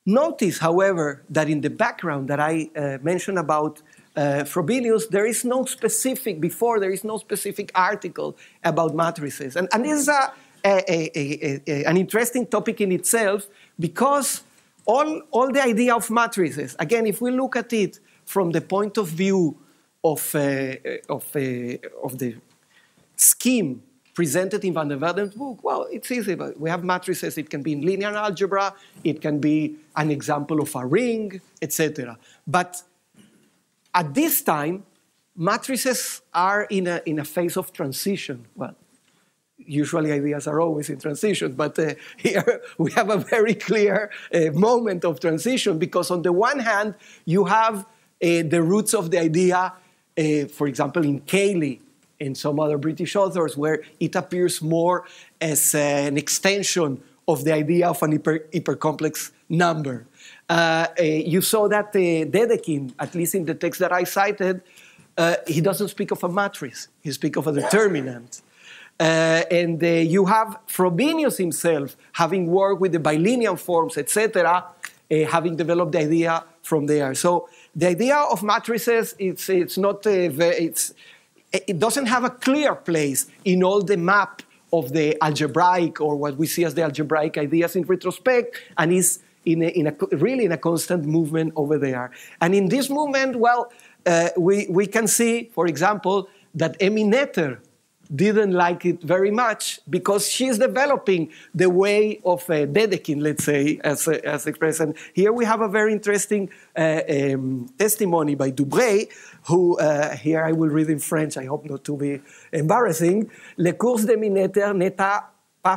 Notice, however, that in the background that I uh, mentioned about uh, Frobenius, there is no specific, before there is no specific article about matrices. And, and this is a, a, a, an interesting topic in itself because all, all the idea of matrices, again, if we look at it from the point of view of, uh, of, uh, of the scheme presented in Van der Waerden's book, well, it's easy. But we have matrices. It can be in linear algebra. It can be an example of a ring, etc. But at this time, matrices are in a, in a phase of transition. Well, usually ideas are always in transition, but uh, <laughs> here we have a very clear uh, moment of transition because, on the one hand, you have uh, the roots of the idea, uh, for example, in Cayley and some other British authors, where it appears more as an extension of the idea of an hyper, hypercomplex number. Uh, uh, you saw that Dedekind, at least in the text that I cited, he doesn't speak of a matrix, he speaks of a determinant. Uh, and uh, you have Frobenius himself, having worked with the bilinear forms, etc., uh, having developed the idea from there. So the idea of matrices, it's, it's not it's, it doesn't have a clear place in all the map of the algebraic or what we see as the algebraic ideas in retrospect, and is in a, in a, really in a constant movement over there. And in this movement, well, uh, we, we can see, for example, that Emmy Noether didn't like it very much because she's developing the way of uh, Dedekind, let's say, as, uh, expressed. And here we have a very interesting uh, um, testimony by Dubreuil, who, uh, here I will read in French, I hope not to be embarrassing. Le cours de Noether n'est pas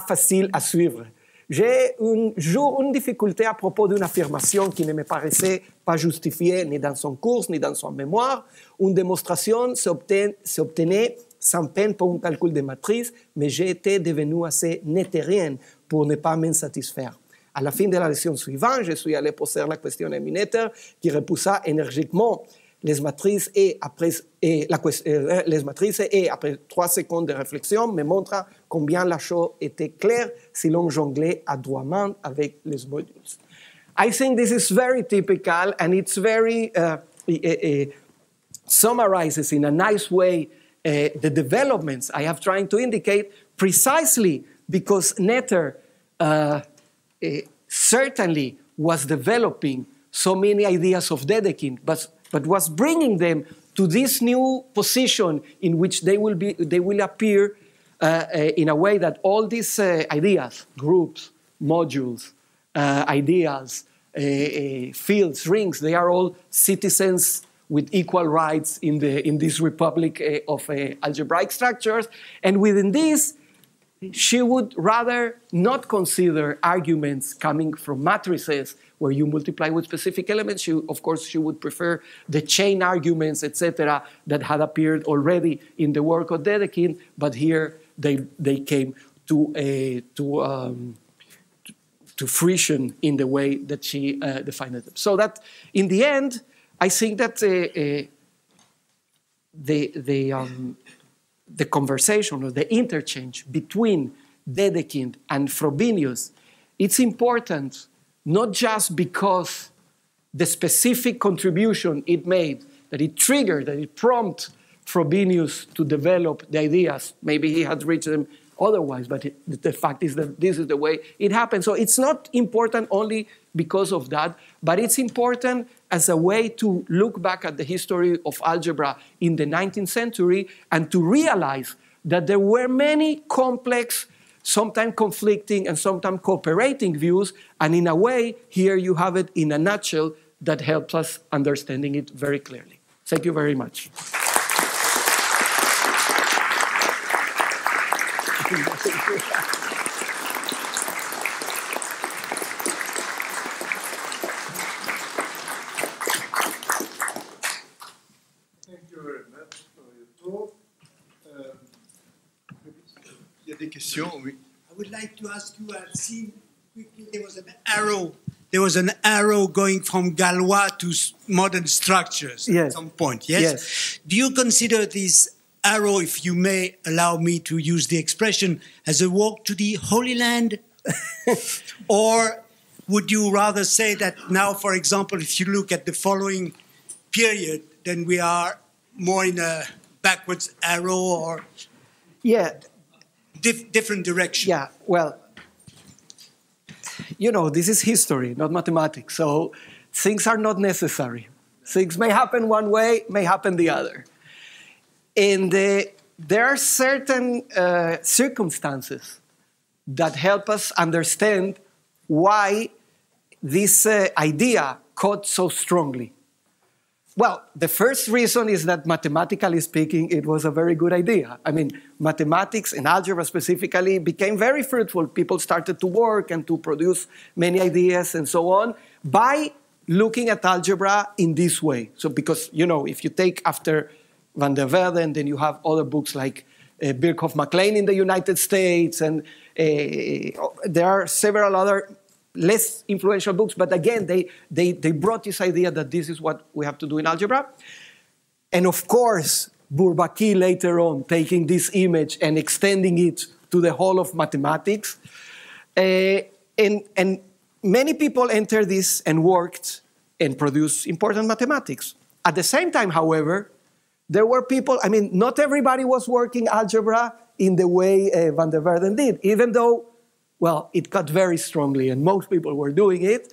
facile à suivre. J'ai un jour une difficulté à propos d'une affirmation qui ne me paraissait pas justifiée ni dans son cours ni dans son mémoire. Une démonstration s'obtenait sans peine pour un calcul de matrice, mais j'ai été devenu assez netérien pour ne pas m'en satisfaire. À la fin de la leçon suivante, je suis allé poser la question à Minetter, qui repoussa énergiquement les matrices et après, et la, euh, les matrices et après trois secondes de réflexion me montra combien la chose était claire si l'on jonglait adroitement avec les modules. I think this is very typical and it's very uh, it, it summarizes in a nice way uh, the developments I have trying to indicate precisely because Noether uh, uh, certainly was developing so many ideas of Dedekind, but, but was bringing them to this new position in which they will, be, they will appear uh, uh, in a way that all these ideas, groups, modules, ideas, fields, rings, they are all citizens with equal rights in, the, in this republic uh, of uh, algebraic structures. And within this, she would rather not consider arguments coming from matrices where you multiply with specific elements. She, of course, she would prefer the chain arguments, etc., that had appeared already in the work of Dedekind, but here they, they came to, a, to, um, to fruition in the way that she uh, defined them. So that in the end, I think that uh, uh, the, the, um, the conversation or the interchange between Dedekind and Frobenius, it's important not just because the specific contribution it made, that it triggered, that it prompted Frobenius to develop the ideas. Maybe he had reached them otherwise, but it, the fact is that this is the way it happens. So it's not important only because of that, but it's important as a way to look back at the history of algebra in the 19th century and to realize that there were many complex, sometimes conflicting, and sometimes cooperating views. And in a way, here you have it in a nutshell that helps us understanding it very clearly. Thank you very much. Um, question, oui. I would like to ask you, I've seen quickly there was an arrow. There was an arrow going from Galois to modern structures yes. at some point. Yes? yes. Do you consider this arrow, if you may allow me to use the expression, as a walk to the Holy Land? <laughs> or would you rather say that now, for example, if you look at the following period, then we are more in a backwards arrow or yeah dif different direction. Yeah, well, you know, this is history, not mathematics. So things are not necessary. Things may happen one way, may happen the other. And uh, there are certain uh, circumstances that help us understand why this uh, idea caught so strongly. well, the first reason is that mathematically speaking, it was a very good idea. I mean, mathematics and algebra specifically became very fruitful. People started to work and to produce many ideas and so on by looking at algebra in this way. So, because, you know, if you take after Van der Waerden, then you have other books like uh, Birkhoff Mac Lane in the United States, and uh, there are several other less influential books, but again, they, they, they brought this idea that this is what we have to do in algebra. And of course, Bourbaki later on taking this image and extending it to the whole of mathematics. Uh, and, and many people entered this and worked and produced important mathematics. At the same time, however, there were people, I mean, not everybody was working algebra in the way uh, Van der Waerden did, even though well, it cut very strongly, and most people were doing it.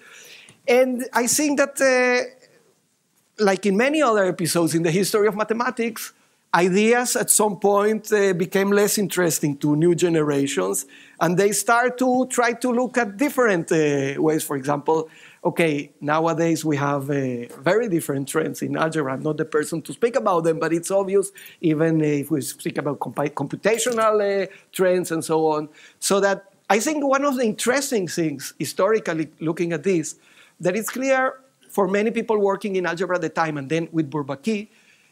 And I think that, uh, like in many other episodes in the history of mathematics, ideas at some point uh, became less interesting to new generations, and they start to try to look at different uh, ways. For example, okay, nowadays we have uh, very different trends in algebra. I'm not the person to speak about them, but it's obvious, even if we speak about comp computational uh, trends and so on, so that I think one of the interesting things, historically looking at this, that it's clear for many people working in algebra at the time and then with Bourbaki,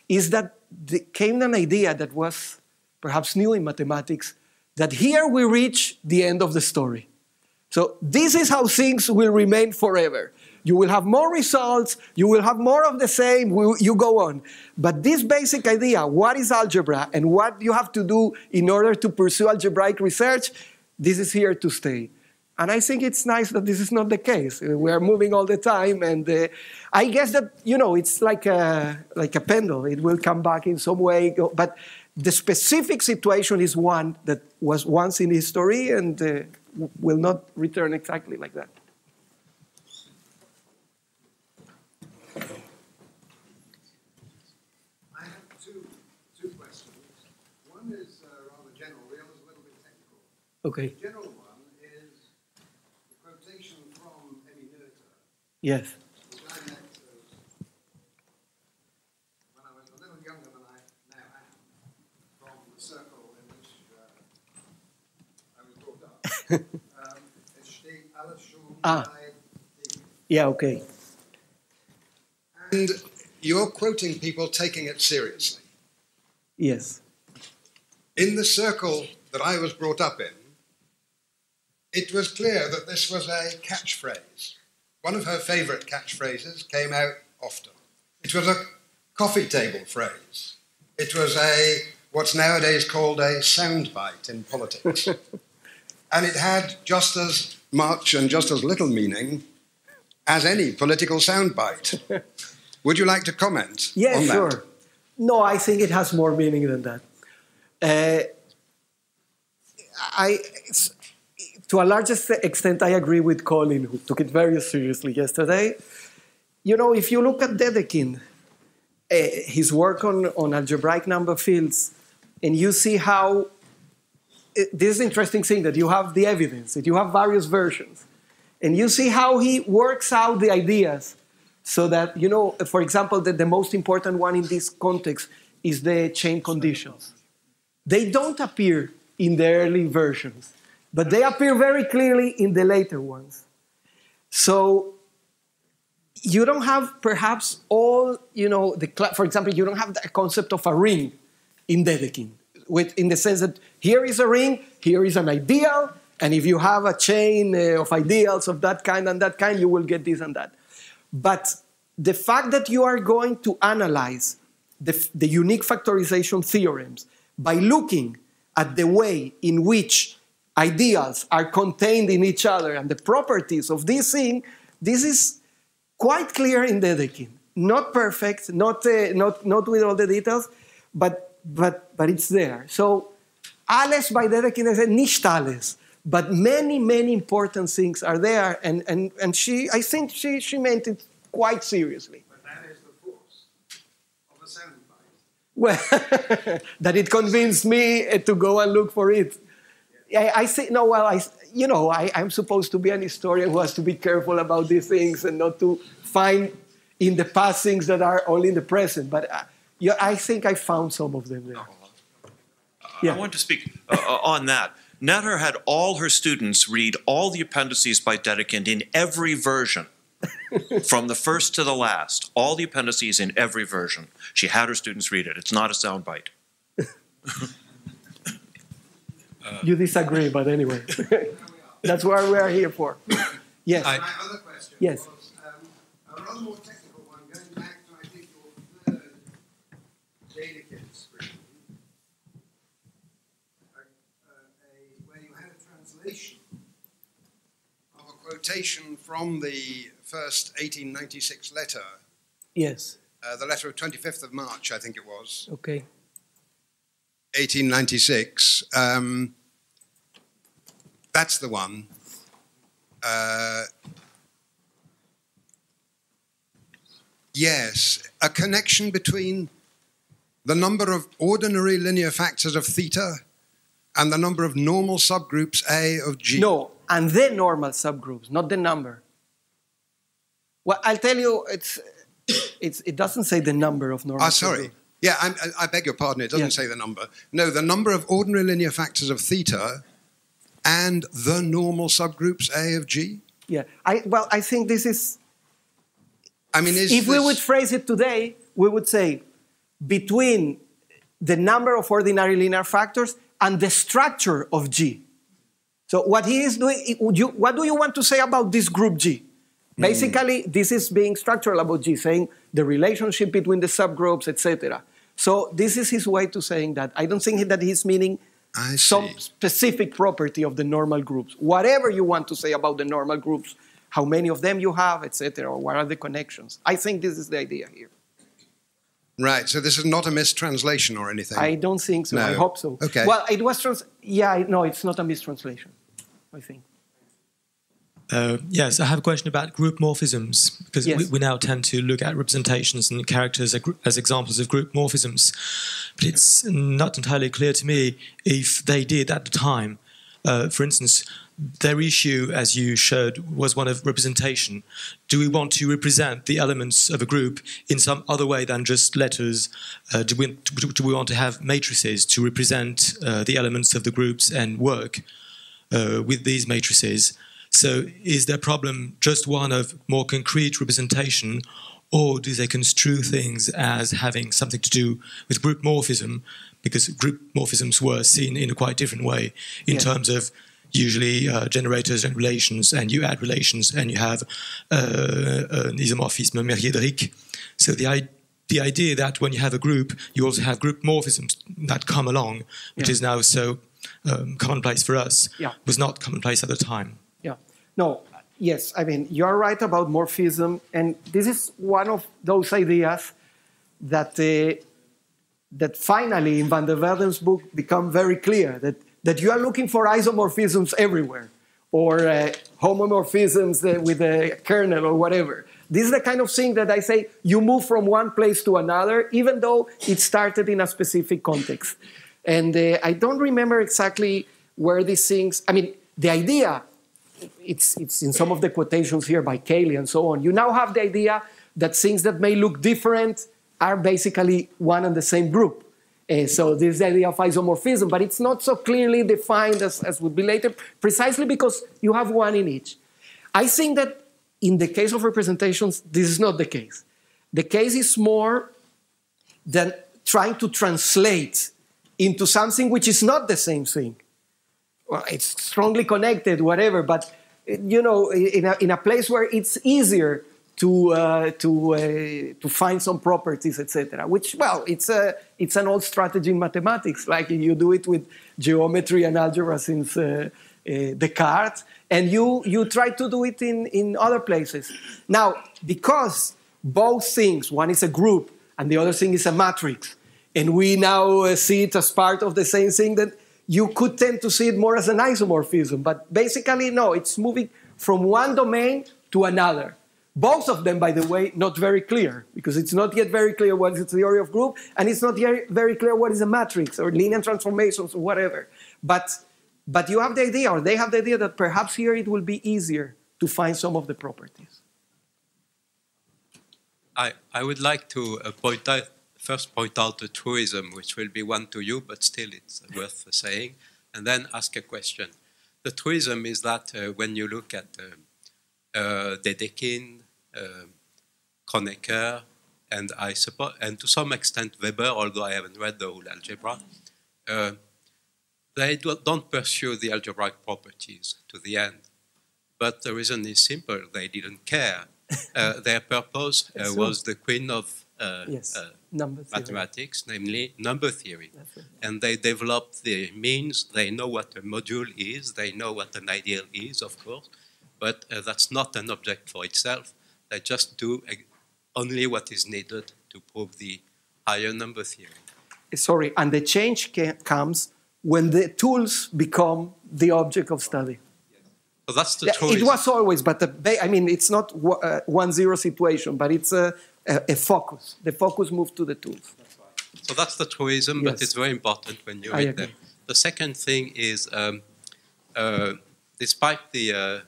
is that there came an idea that was perhaps new in mathematics, that here we reach the end of the story. So this is how things will remain forever. You will have more results, you will have more of the same, you go on. But this basic idea, what is algebra and what you have to do in order to pursue algebraic research, this is here to stay. And I think it's nice that this is not the case. We are moving all the time, and uh, I guess that you know it's like a like a pendulum. It will come back in some way, but the specific situation is one that was once in history and uh, will not return exactly like that. Uh, okay. The general one is the quotation from Emmy Noether. Yes. Which I met when I was a little younger than I now am, from the circle in which uh, I was ah. Yeah, okay. And you're quoting people taking it seriously. Yes. In the circle that I was brought up in, it was clear that this was a catchphrase. One of her favourite catchphrases came out often. It was a coffee table phrase. It was a what's nowadays called a soundbite in politics. <laughs> and it had just as much and just as little meaning as any political soundbite. <laughs> Would you like to comment yeah, sure. that? No, I think it has more meaning than that. Uh, I, to a large extent, I agree with Colin, who took it very seriously yesterday. You know, if you look at Dedekind, uh, his work on, on algebraic number fields, and you see how it, this is interesting thing that you have the evidence, that you have various versions, and you see how he works out the ideas so that, you know, for example, that the most important one in this context is the chain conditions. They don't appear in the early versions but they appear very clearly in the later ones. So you don't have perhaps all, you know, the, for example, you don't have the concept of a ring in Dedekind, with, in the sense that here is a ring, here is an ideal, and if you have a chain uh, of ideals of that kind and that kind, you will get this and that. But the fact that you are going to analyze the, the unique factorization theorems by looking at the way in which ideals are contained in each other and the properties of this thing, this is quite clear in Dedekind. Not perfect, not, uh, not, not with all the details, but, but, but it's there. So, alles by Dedekind is nicht alles, but many, many important things are there, and, and, and she, I think she, she meant it quite seriously. But that is the force of. Well, <laughs> that it convinced me uh, to go and look for it. I, I say, no, well, I, you know, I, I'm supposed to be an historian who has to be careful about these things and not to find in the past things that are only in the present. But uh, yeah, I think I found some of them there. Yeah. I want to speak uh, uh, on that. Noether had all her students read all the appendices by Dedekind in every version, <laughs> from the first to the last. All the appendices in every version. She had her students read it. It's not a soundbite. you disagree, but anyway, <laughs> that's what we are here for. Yes. I, My other question yes. was um, a rather more technical one, going back to, I think, your third Dedekind screen, uh, a, where you had a translation of a quotation from the first 1896 letter. Yes. Uh, the letter of 25th of March, I think it was. Okay. 1896. Um, that's the one. Uh, yes, a connection between the number of ordinary linear factors of theta and the number of normal subgroups A of G. No, and the normal subgroups, not the number. Well, I'll tell you, it's, it's, it doesn't say the number of normal. Ah, sorry. Subgroups. Yeah, I, I, beg your pardon. It doesn't yeah. say the number. No, the number of ordinary linear factors of theta and the normal subgroups A of G? Yeah. I, well, I think this is. I mean, is if this... we would phrase it today, we would say between the number of ordinary linear factors and the structure of G. So what he is doing, you, what do you want to say about this group G? Hmm. Basically, mm. this is being structural about G, saying the relationship between the subgroups, etc. So this is his way to saying that. I don't think that he's meaning some specific property of the normal groups. Whatever you want to say about the normal groups, how many of them you have, etc., or what are the connections. I think this is the idea here. Right. So this is not a mistranslation or anything. I don't think so. No. I hope so. Okay. Well, it was trans. Yeah. No, it's not a mistranslation. I think. Uh, yes, I have a question about group morphisms because yes. we, we, now tend to look at representations and characters as examples of group morphisms, but it's not entirely clear to me if they did at the time. Uh, for instance, their issue, as you showed, was one of representation. Do we want to represent the elements of a group in some other way than just letters? Uh, do, we, do, we, want to have matrices to represent uh, the elements of the groups and work uh, with these matrices? So is their problem just one of more concrete representation, or do they construe things as having something to do with group morphism? Because group morphisms were seen in a quite different way in yeah. terms of usually uh, generators and relations, and you add relations, and you have uh, an isomorphism Mérier-Diric. So the, the idea that when you have a group, you also have group morphisms that come along, which yeah. is now so um, commonplace for us, yeah. was not commonplace at the time. Yeah. No, yes, I mean, you're right about morphism, and this is one of those ideas that, uh, that finally in Van der Waerden's book become very clear, that, that you are looking for isomorphisms everywhere, or uh, homomorphisms uh, with a kernel or whatever. This is the kind of thing that I say you move from one place to another, even though it started in a specific context. And uh, I don't remember exactly where these things, I mean, the idea it's, it's in some of the quotations here by Cayley and so on. You now have the idea that things that may look different are basically one and the same group. Uh, so this idea of isomorphism, but it's not so clearly defined as, as would be later, precisely because you have one in each. I think that in the case of representations, this is not the case. The case is more than trying to translate into something which is not the same thing well, it's strongly connected, whatever, but you know, in a, in a place where it's easier to uh, to uh, to find some properties, etc. Which, well, it's a it's an old strategy in mathematics. Like you do it with geometry and algebra since uh, uh, Descartes, and you you try to do it in in other places. Now, because both things, one is a group and the other thing is a matrix, and we now uh, see it as part of the same thing that you could tend to see it more as an isomorphism. But basically, no, it's moving from one domain to another. Both of them, by the way, not very clear, because it's not yet very clear what is the theory of group, and it's not yet very clear what is a matrix or linear transformations or whatever. But, but you have the idea, or they have the idea that perhaps here it will be easier to find some of the properties. I, I would like to uh, point out, first point out a truism, which will be one to you, but still it's worth saying, and then ask a question. The truism is that uh, when you look at uh, uh, Dedekind, Kronecker, and I suppose, and to some extent Weber, although I haven't read the whole algebra, uh, they do, don't pursue the algebraic properties to the end. But the reason is simple: they didn't care. <laughs> Uh, their purpose uh, was the queen of uh, yes. Uh, mathematics, namely number theory. Right. And they developed the means. They know what a module is. They know what an ideal is, of course. But uh, that's not an object for itself. They just do only what is needed to prove the higher number theory. Sorry, and the change comes when the tools become the object of study. So that's the choice. It was always, but the, I mean, it's not a one-zero situation, but it's a, a, a, focus. The focus moved to the tools. So that's the truism, yes. but it's very important when you read them. The second thing is, um, uh, despite the uh,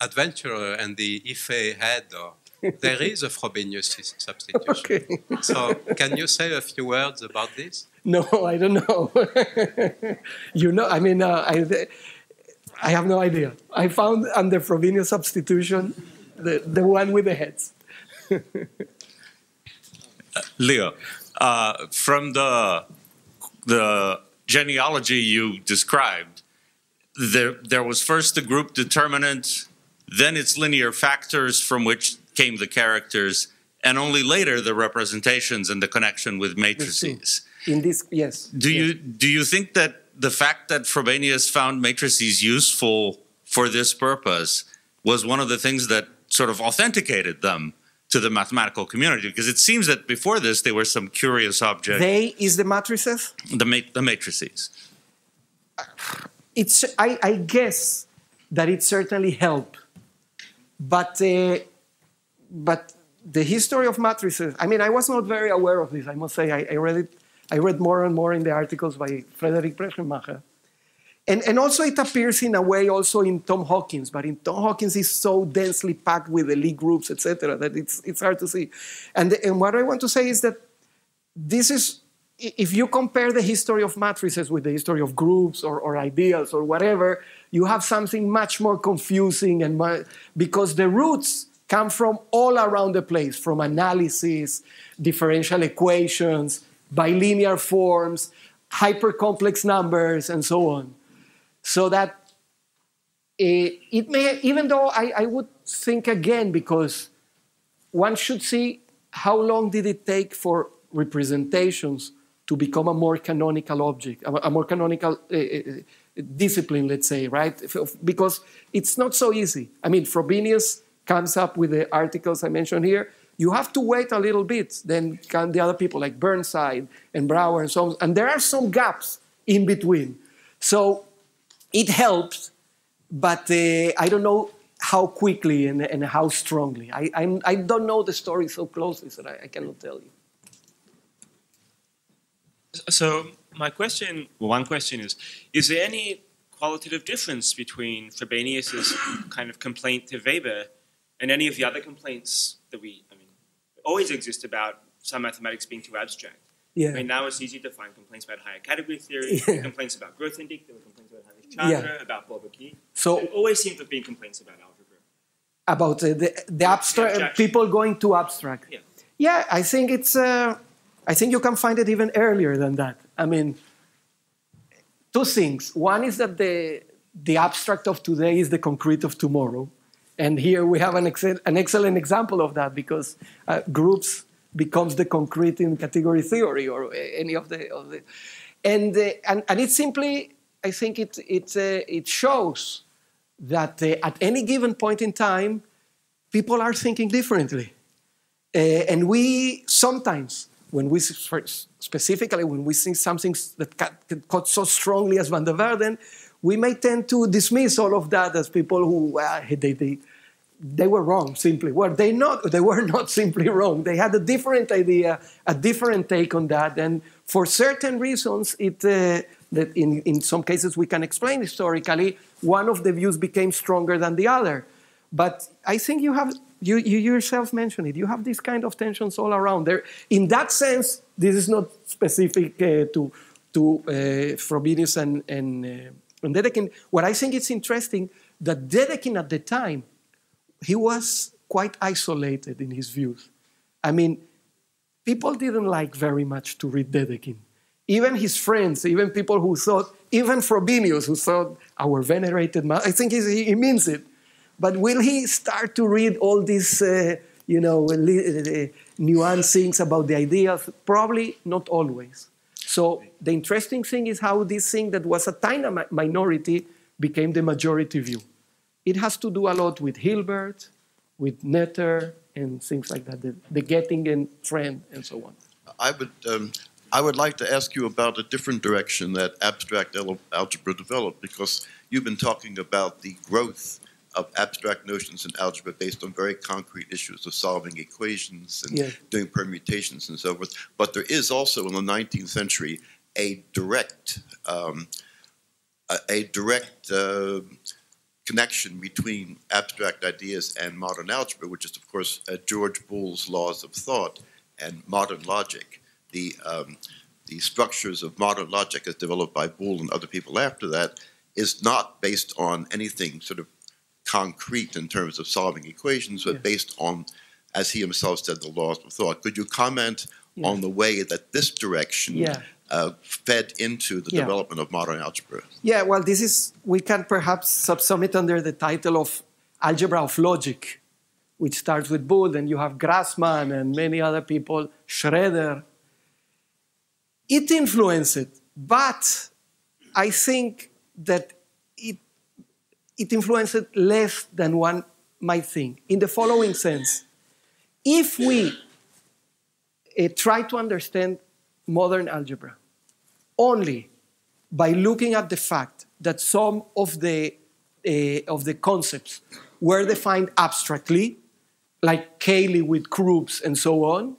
adventurer and the Ife head or there is a Frobenius substitution. Okay. so, can you say a few words about this? <laughs> No, I don't know. <laughs> you know, I mean, uh, I, I have no idea. I found under Frobenius substitution the, the one with the heads. <laughs> Leo, uh, from the the genealogy you described, there there was first the group determinant, then its linear factors from which came the characters, and only later the representations and the connection with matrices. In this, yes. Do yes. you do you think that the fact that Frobenius found matrices useful for this purpose was one of the things that sort of authenticated them to the mathematical community? Because it seems that before this there were some curious objects. They is the matrices. The ma the matrices. It's I, I guess that it certainly helped, but. Uh, but the history of matrices, I mean, I was not very aware of this, I must say. I, I read it, I read more and more in the articles by Frederick Brechenmacher. And, and also it appears in a way also in Tom Hawkins, but in Tom Hawkins is so densely packed with the groups, etc., that it's, it's hard to see. And, the, and what I want to say is that this is, if you compare the history of matrices with the history of groups or, or ideals or whatever, you have something much more confusing and more, because the roots come from all around the place, from analysis, differential equations, bilinear forms, hypercomplex numbers, and so on. So that uh, it may, even though I, I would think again, because one should see how long did it take for representations to become a more canonical object, a, a more canonical uh, discipline, let's say, right? Because it's not so easy. I mean, Frobenius comes up with the articles I mentioned here, you have to wait a little bit. Then come the other people like Burnside and Brauer and so on. And there are some gaps in between. So it helps, but uh, I don't know how quickly and, and how strongly. I, I'm, I do not know the story so closely that I, I cannot tell you. So my question, well, one question is, is there any qualitative difference between Frobenius's kind of complaint to Weber and any of the other complaints that we, I mean, always exist about some mathematics being too abstract. Yeah. I mean, now it's easy to find complaints about higher category theory, <laughs> yeah. complaints about Grothendieck, there were complaints about Harish-Chandra, yeah. about Bourbaki. So there always seems to be complaints about algebra. About uh, the, the abstract, the people going too abstract. Yeah. Yeah, I think it's, uh, I think you can find it even earlier than that. I mean, two things. One is that the, the abstract of today is the concrete of tomorrow. And here we have an, an excellent example of that because uh, groups becomes the concrete in category theory or any of the, of the and, uh, and, and it simply, I think it, it, uh, it shows that uh, at any given point in time, people are thinking differently. Uh, and we sometimes, when we specifically when we see something that cut so strongly as Van der Waerden, we may tend to dismiss all of that as people who uh, they, they, they were wrong simply. Well, they not <laughs> they were not simply wrong. They had a different idea, a different take on that, and for certain reasons, it uh, that in in some cases we can explain historically, one of the views became stronger than the other. But I think you have You, you yourself mentioned it. You have these kind of tensions all around. There, in that sense, this is not specific uh, to to uh, Frobenius and and, uh, and Dedekind. What I think it's interesting that Dedekind at the time, he was quite isolated in his views. I mean, people didn't like very much to read Dedekind. Even his friends, even people who thought, even Frobenius, who thought our venerated I think he means it. But will he start to read all these, uh, you know, uh, nuanced things about the ideas? Probably not always. So the interesting thing is how this thing that was a tiny minority became the majority view. It has to do a lot with Hilbert, with Noether, and things like that, the, the Göttingen trend and so on. I would, um, I would like to ask you about a different direction that abstract algebra developed because you've been talking about the growth of abstract notions in algebra based on very concrete issues of solving equations and yeah. doing permutations and so forth. But there is also in the 19th century a direct, um, a, a, direct uh, connection between abstract ideas and modern algebra, which is, of course, uh, George Boole's laws of thought and modern logic. The, um, the structures of modern logic, as developed by Boole and other people after that, is not based on anything sort of concrete in terms of solving equations, but based on, as he himself said, the laws of thought. Could you comment on the way that this direction yeah uh, fed into the development of modern algebra? Yeah, well, this is, we can perhaps subsum it under the title of Algebra of Logic, which starts with Boole, and you have Grassmann and many other people, Schroeder. It influenced it, but I think that it influenced less than one might think, in the following sense. If we uh, try to understand modern algebra only by looking at the fact that some of the, uh, of the concepts were defined abstractly, like Cayley with groups and so on,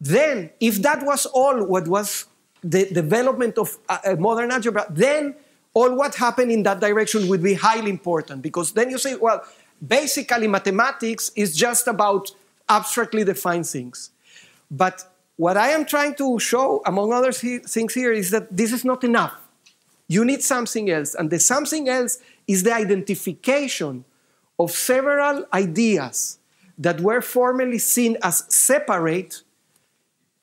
then if that was all what was the development of uh, modern algebra, then all what happened in that direction would be highly important because then you say, well, basically mathematics is just about abstractly defined things. But what I am trying to show, among other things here, is that this is not enough. You need something else. And the something else is the identification of several ideas that were formerly seen as separate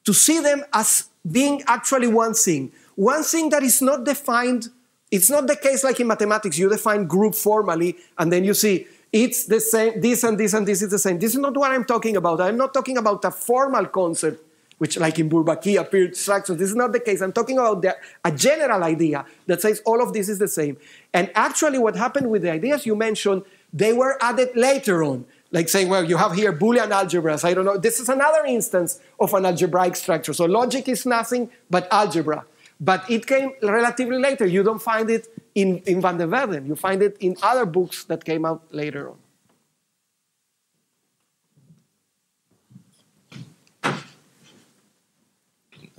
to see them as being actually one thing. One thing that is not defined, it's not the case like in mathematics, you define group formally and then you see it's the same, this and this and this is the same. This is not what I'm talking about. I'm not talking about a formal concept which like in Bourbaki appeared structures. This is not the case. I'm talking about the, a general idea that says all of this is the same. And actually what happened with the ideas you mentioned, they were added later on. Like saying, well, you have here Boolean algebras. I don't know. This is another instance of an algebraic structure. So logic is nothing but algebra. But it came relatively later. You don't find it in, in Van der Waerden. You find it in other books that came out later on.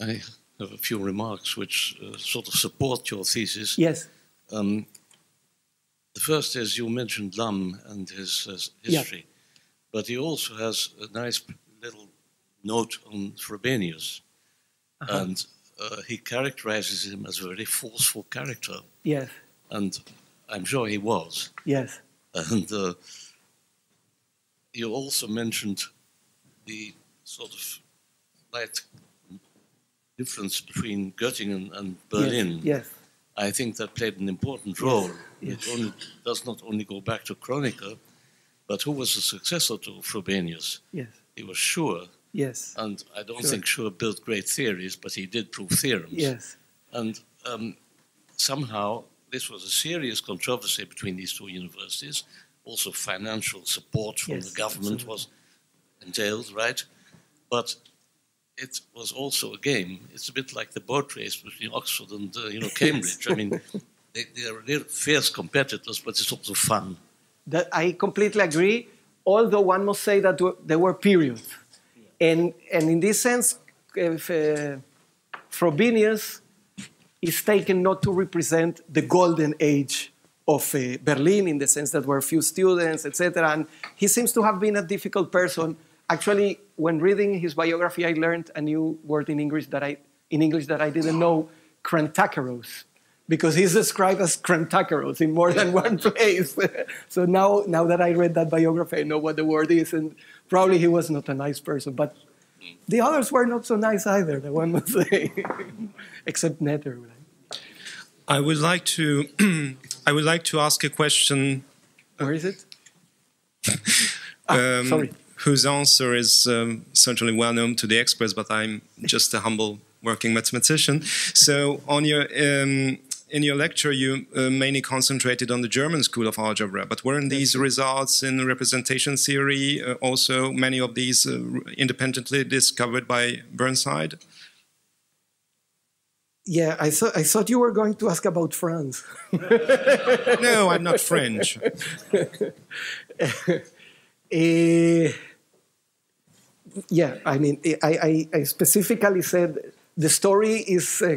I have a few remarks which uh, sort of support your thesis. Yes. Um, the first is you mentioned Lam and his uh, history, yeah. but he also has a nice little note on Frobenius, uh -huh. and uh, he characterizes him as a very forceful character. Yes. And I'm sure he was. Yes. And uh, you also mentioned the sort of light difference between Göttingen and Berlin. Yes. yes. I think that played an important role. Yes. It only, does not only go back to Kronecker, but who was the successor to Frobenius? Yes. He was Schur. Yes. And I don't sure. think Schur built great theories, but he did prove theorems. Yes. And um, somehow this was a serious controversy between these two universities. Also, financial support from yes, the government absolutely. was entailed, right? But it was also a game. It's a bit like the boat race between Oxford and uh, you know <laughs> Cambridge. I mean, they, they are real fierce competitors, but it's also fun. That I completely agree. Although one must say that there were periods. And and in this sense, if, uh, Frobenius is taken not to represent the golden age of uh, Berlin in the sense that there were few students, etc. And he seems to have been a difficult person. Actually, when reading his biography, I learned a new word in English that I, in English that I didn't know, krantakaros, because he's described as krantakaros in more than one place. <laughs> so now, now that I read that biography, I know what the word is, and probably he was not a nice person. But the others were not so nice either, the one must <laughs> say, except Noether. I would like to <clears throat> I would like to ask a question. Where is it? <laughs> ah, um, sorry. Whose answer is um, certainly well known to the experts, but I'm just a humble working mathematician. So, on your um, in your lecture, you uh, mainly concentrated on the German school of algebra, but weren't these results in representation theory uh, also many of these uh, independently discovered by Burnside? Yeah, I thought I thought you were going to ask about France. <laughs> no, I'm not French. uh, <laughs> yeah, I mean, I, I, I, specifically said the story is. Uh,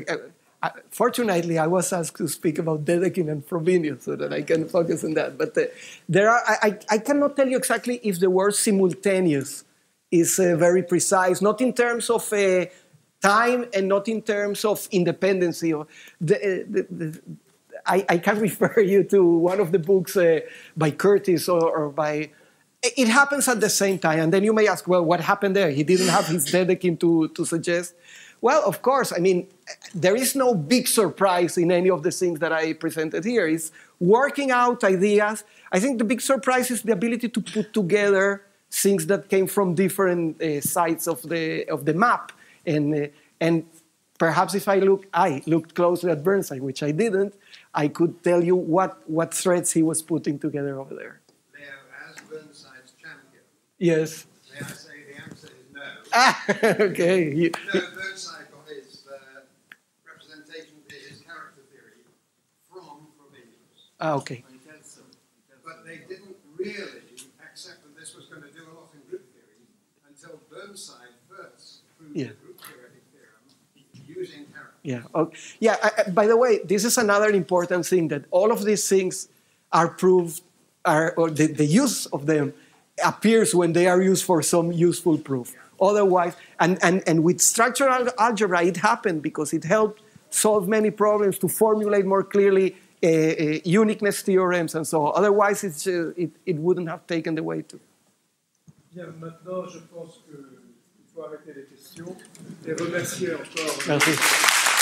uh, fortunately, I was asked to speak about Dedekind and Frobenius so that I can focus on that. But uh, there are, I, I cannot tell you exactly if the word simultaneous is uh, very precise, not in terms of time and not in terms of independency. Or the, uh, the, the, I, I, can <laughs> refer you to one of the books uh, by Curtis or, or, by. It happens at the same time, and then you may ask, well, what happened there? He didn't have his Dedekind to, to suggest. Well, of course, I mean, there is no big surprise in any of the things that I presented here. It's working out ideas. I think the big surprise is the ability to put together things that came from different uh, sides of the, of the map and, uh, and perhaps if I look, I looked closely at Burnside, which I didn't, I could tell you what, what threads he was putting together over there. Leo, as Burnside's champion, yes. may I say the answer is no. Ah, <laughs> okay. No, Burnside got his uh, representation, his character theory from Frobenius. Ah, okay. But they didn't really accept that this was going to do a lot in group theory until Burnside first proved yeah. Yeah. Oh, yeah. I, by the way, this is another important thing that all of these things are proved, are, or the, the use of them appears when they are used for some useful proof. Otherwise, and, and, and with structural algebra, it happened because it helped solve many problems to formulate more clearly uh, uh, uniqueness theorems and so on. Otherwise, it's, uh, it, it wouldn't have taken the way to. Bien, maintenant, je pense qu'il faut arrêter les questions et remercier encore. Merci.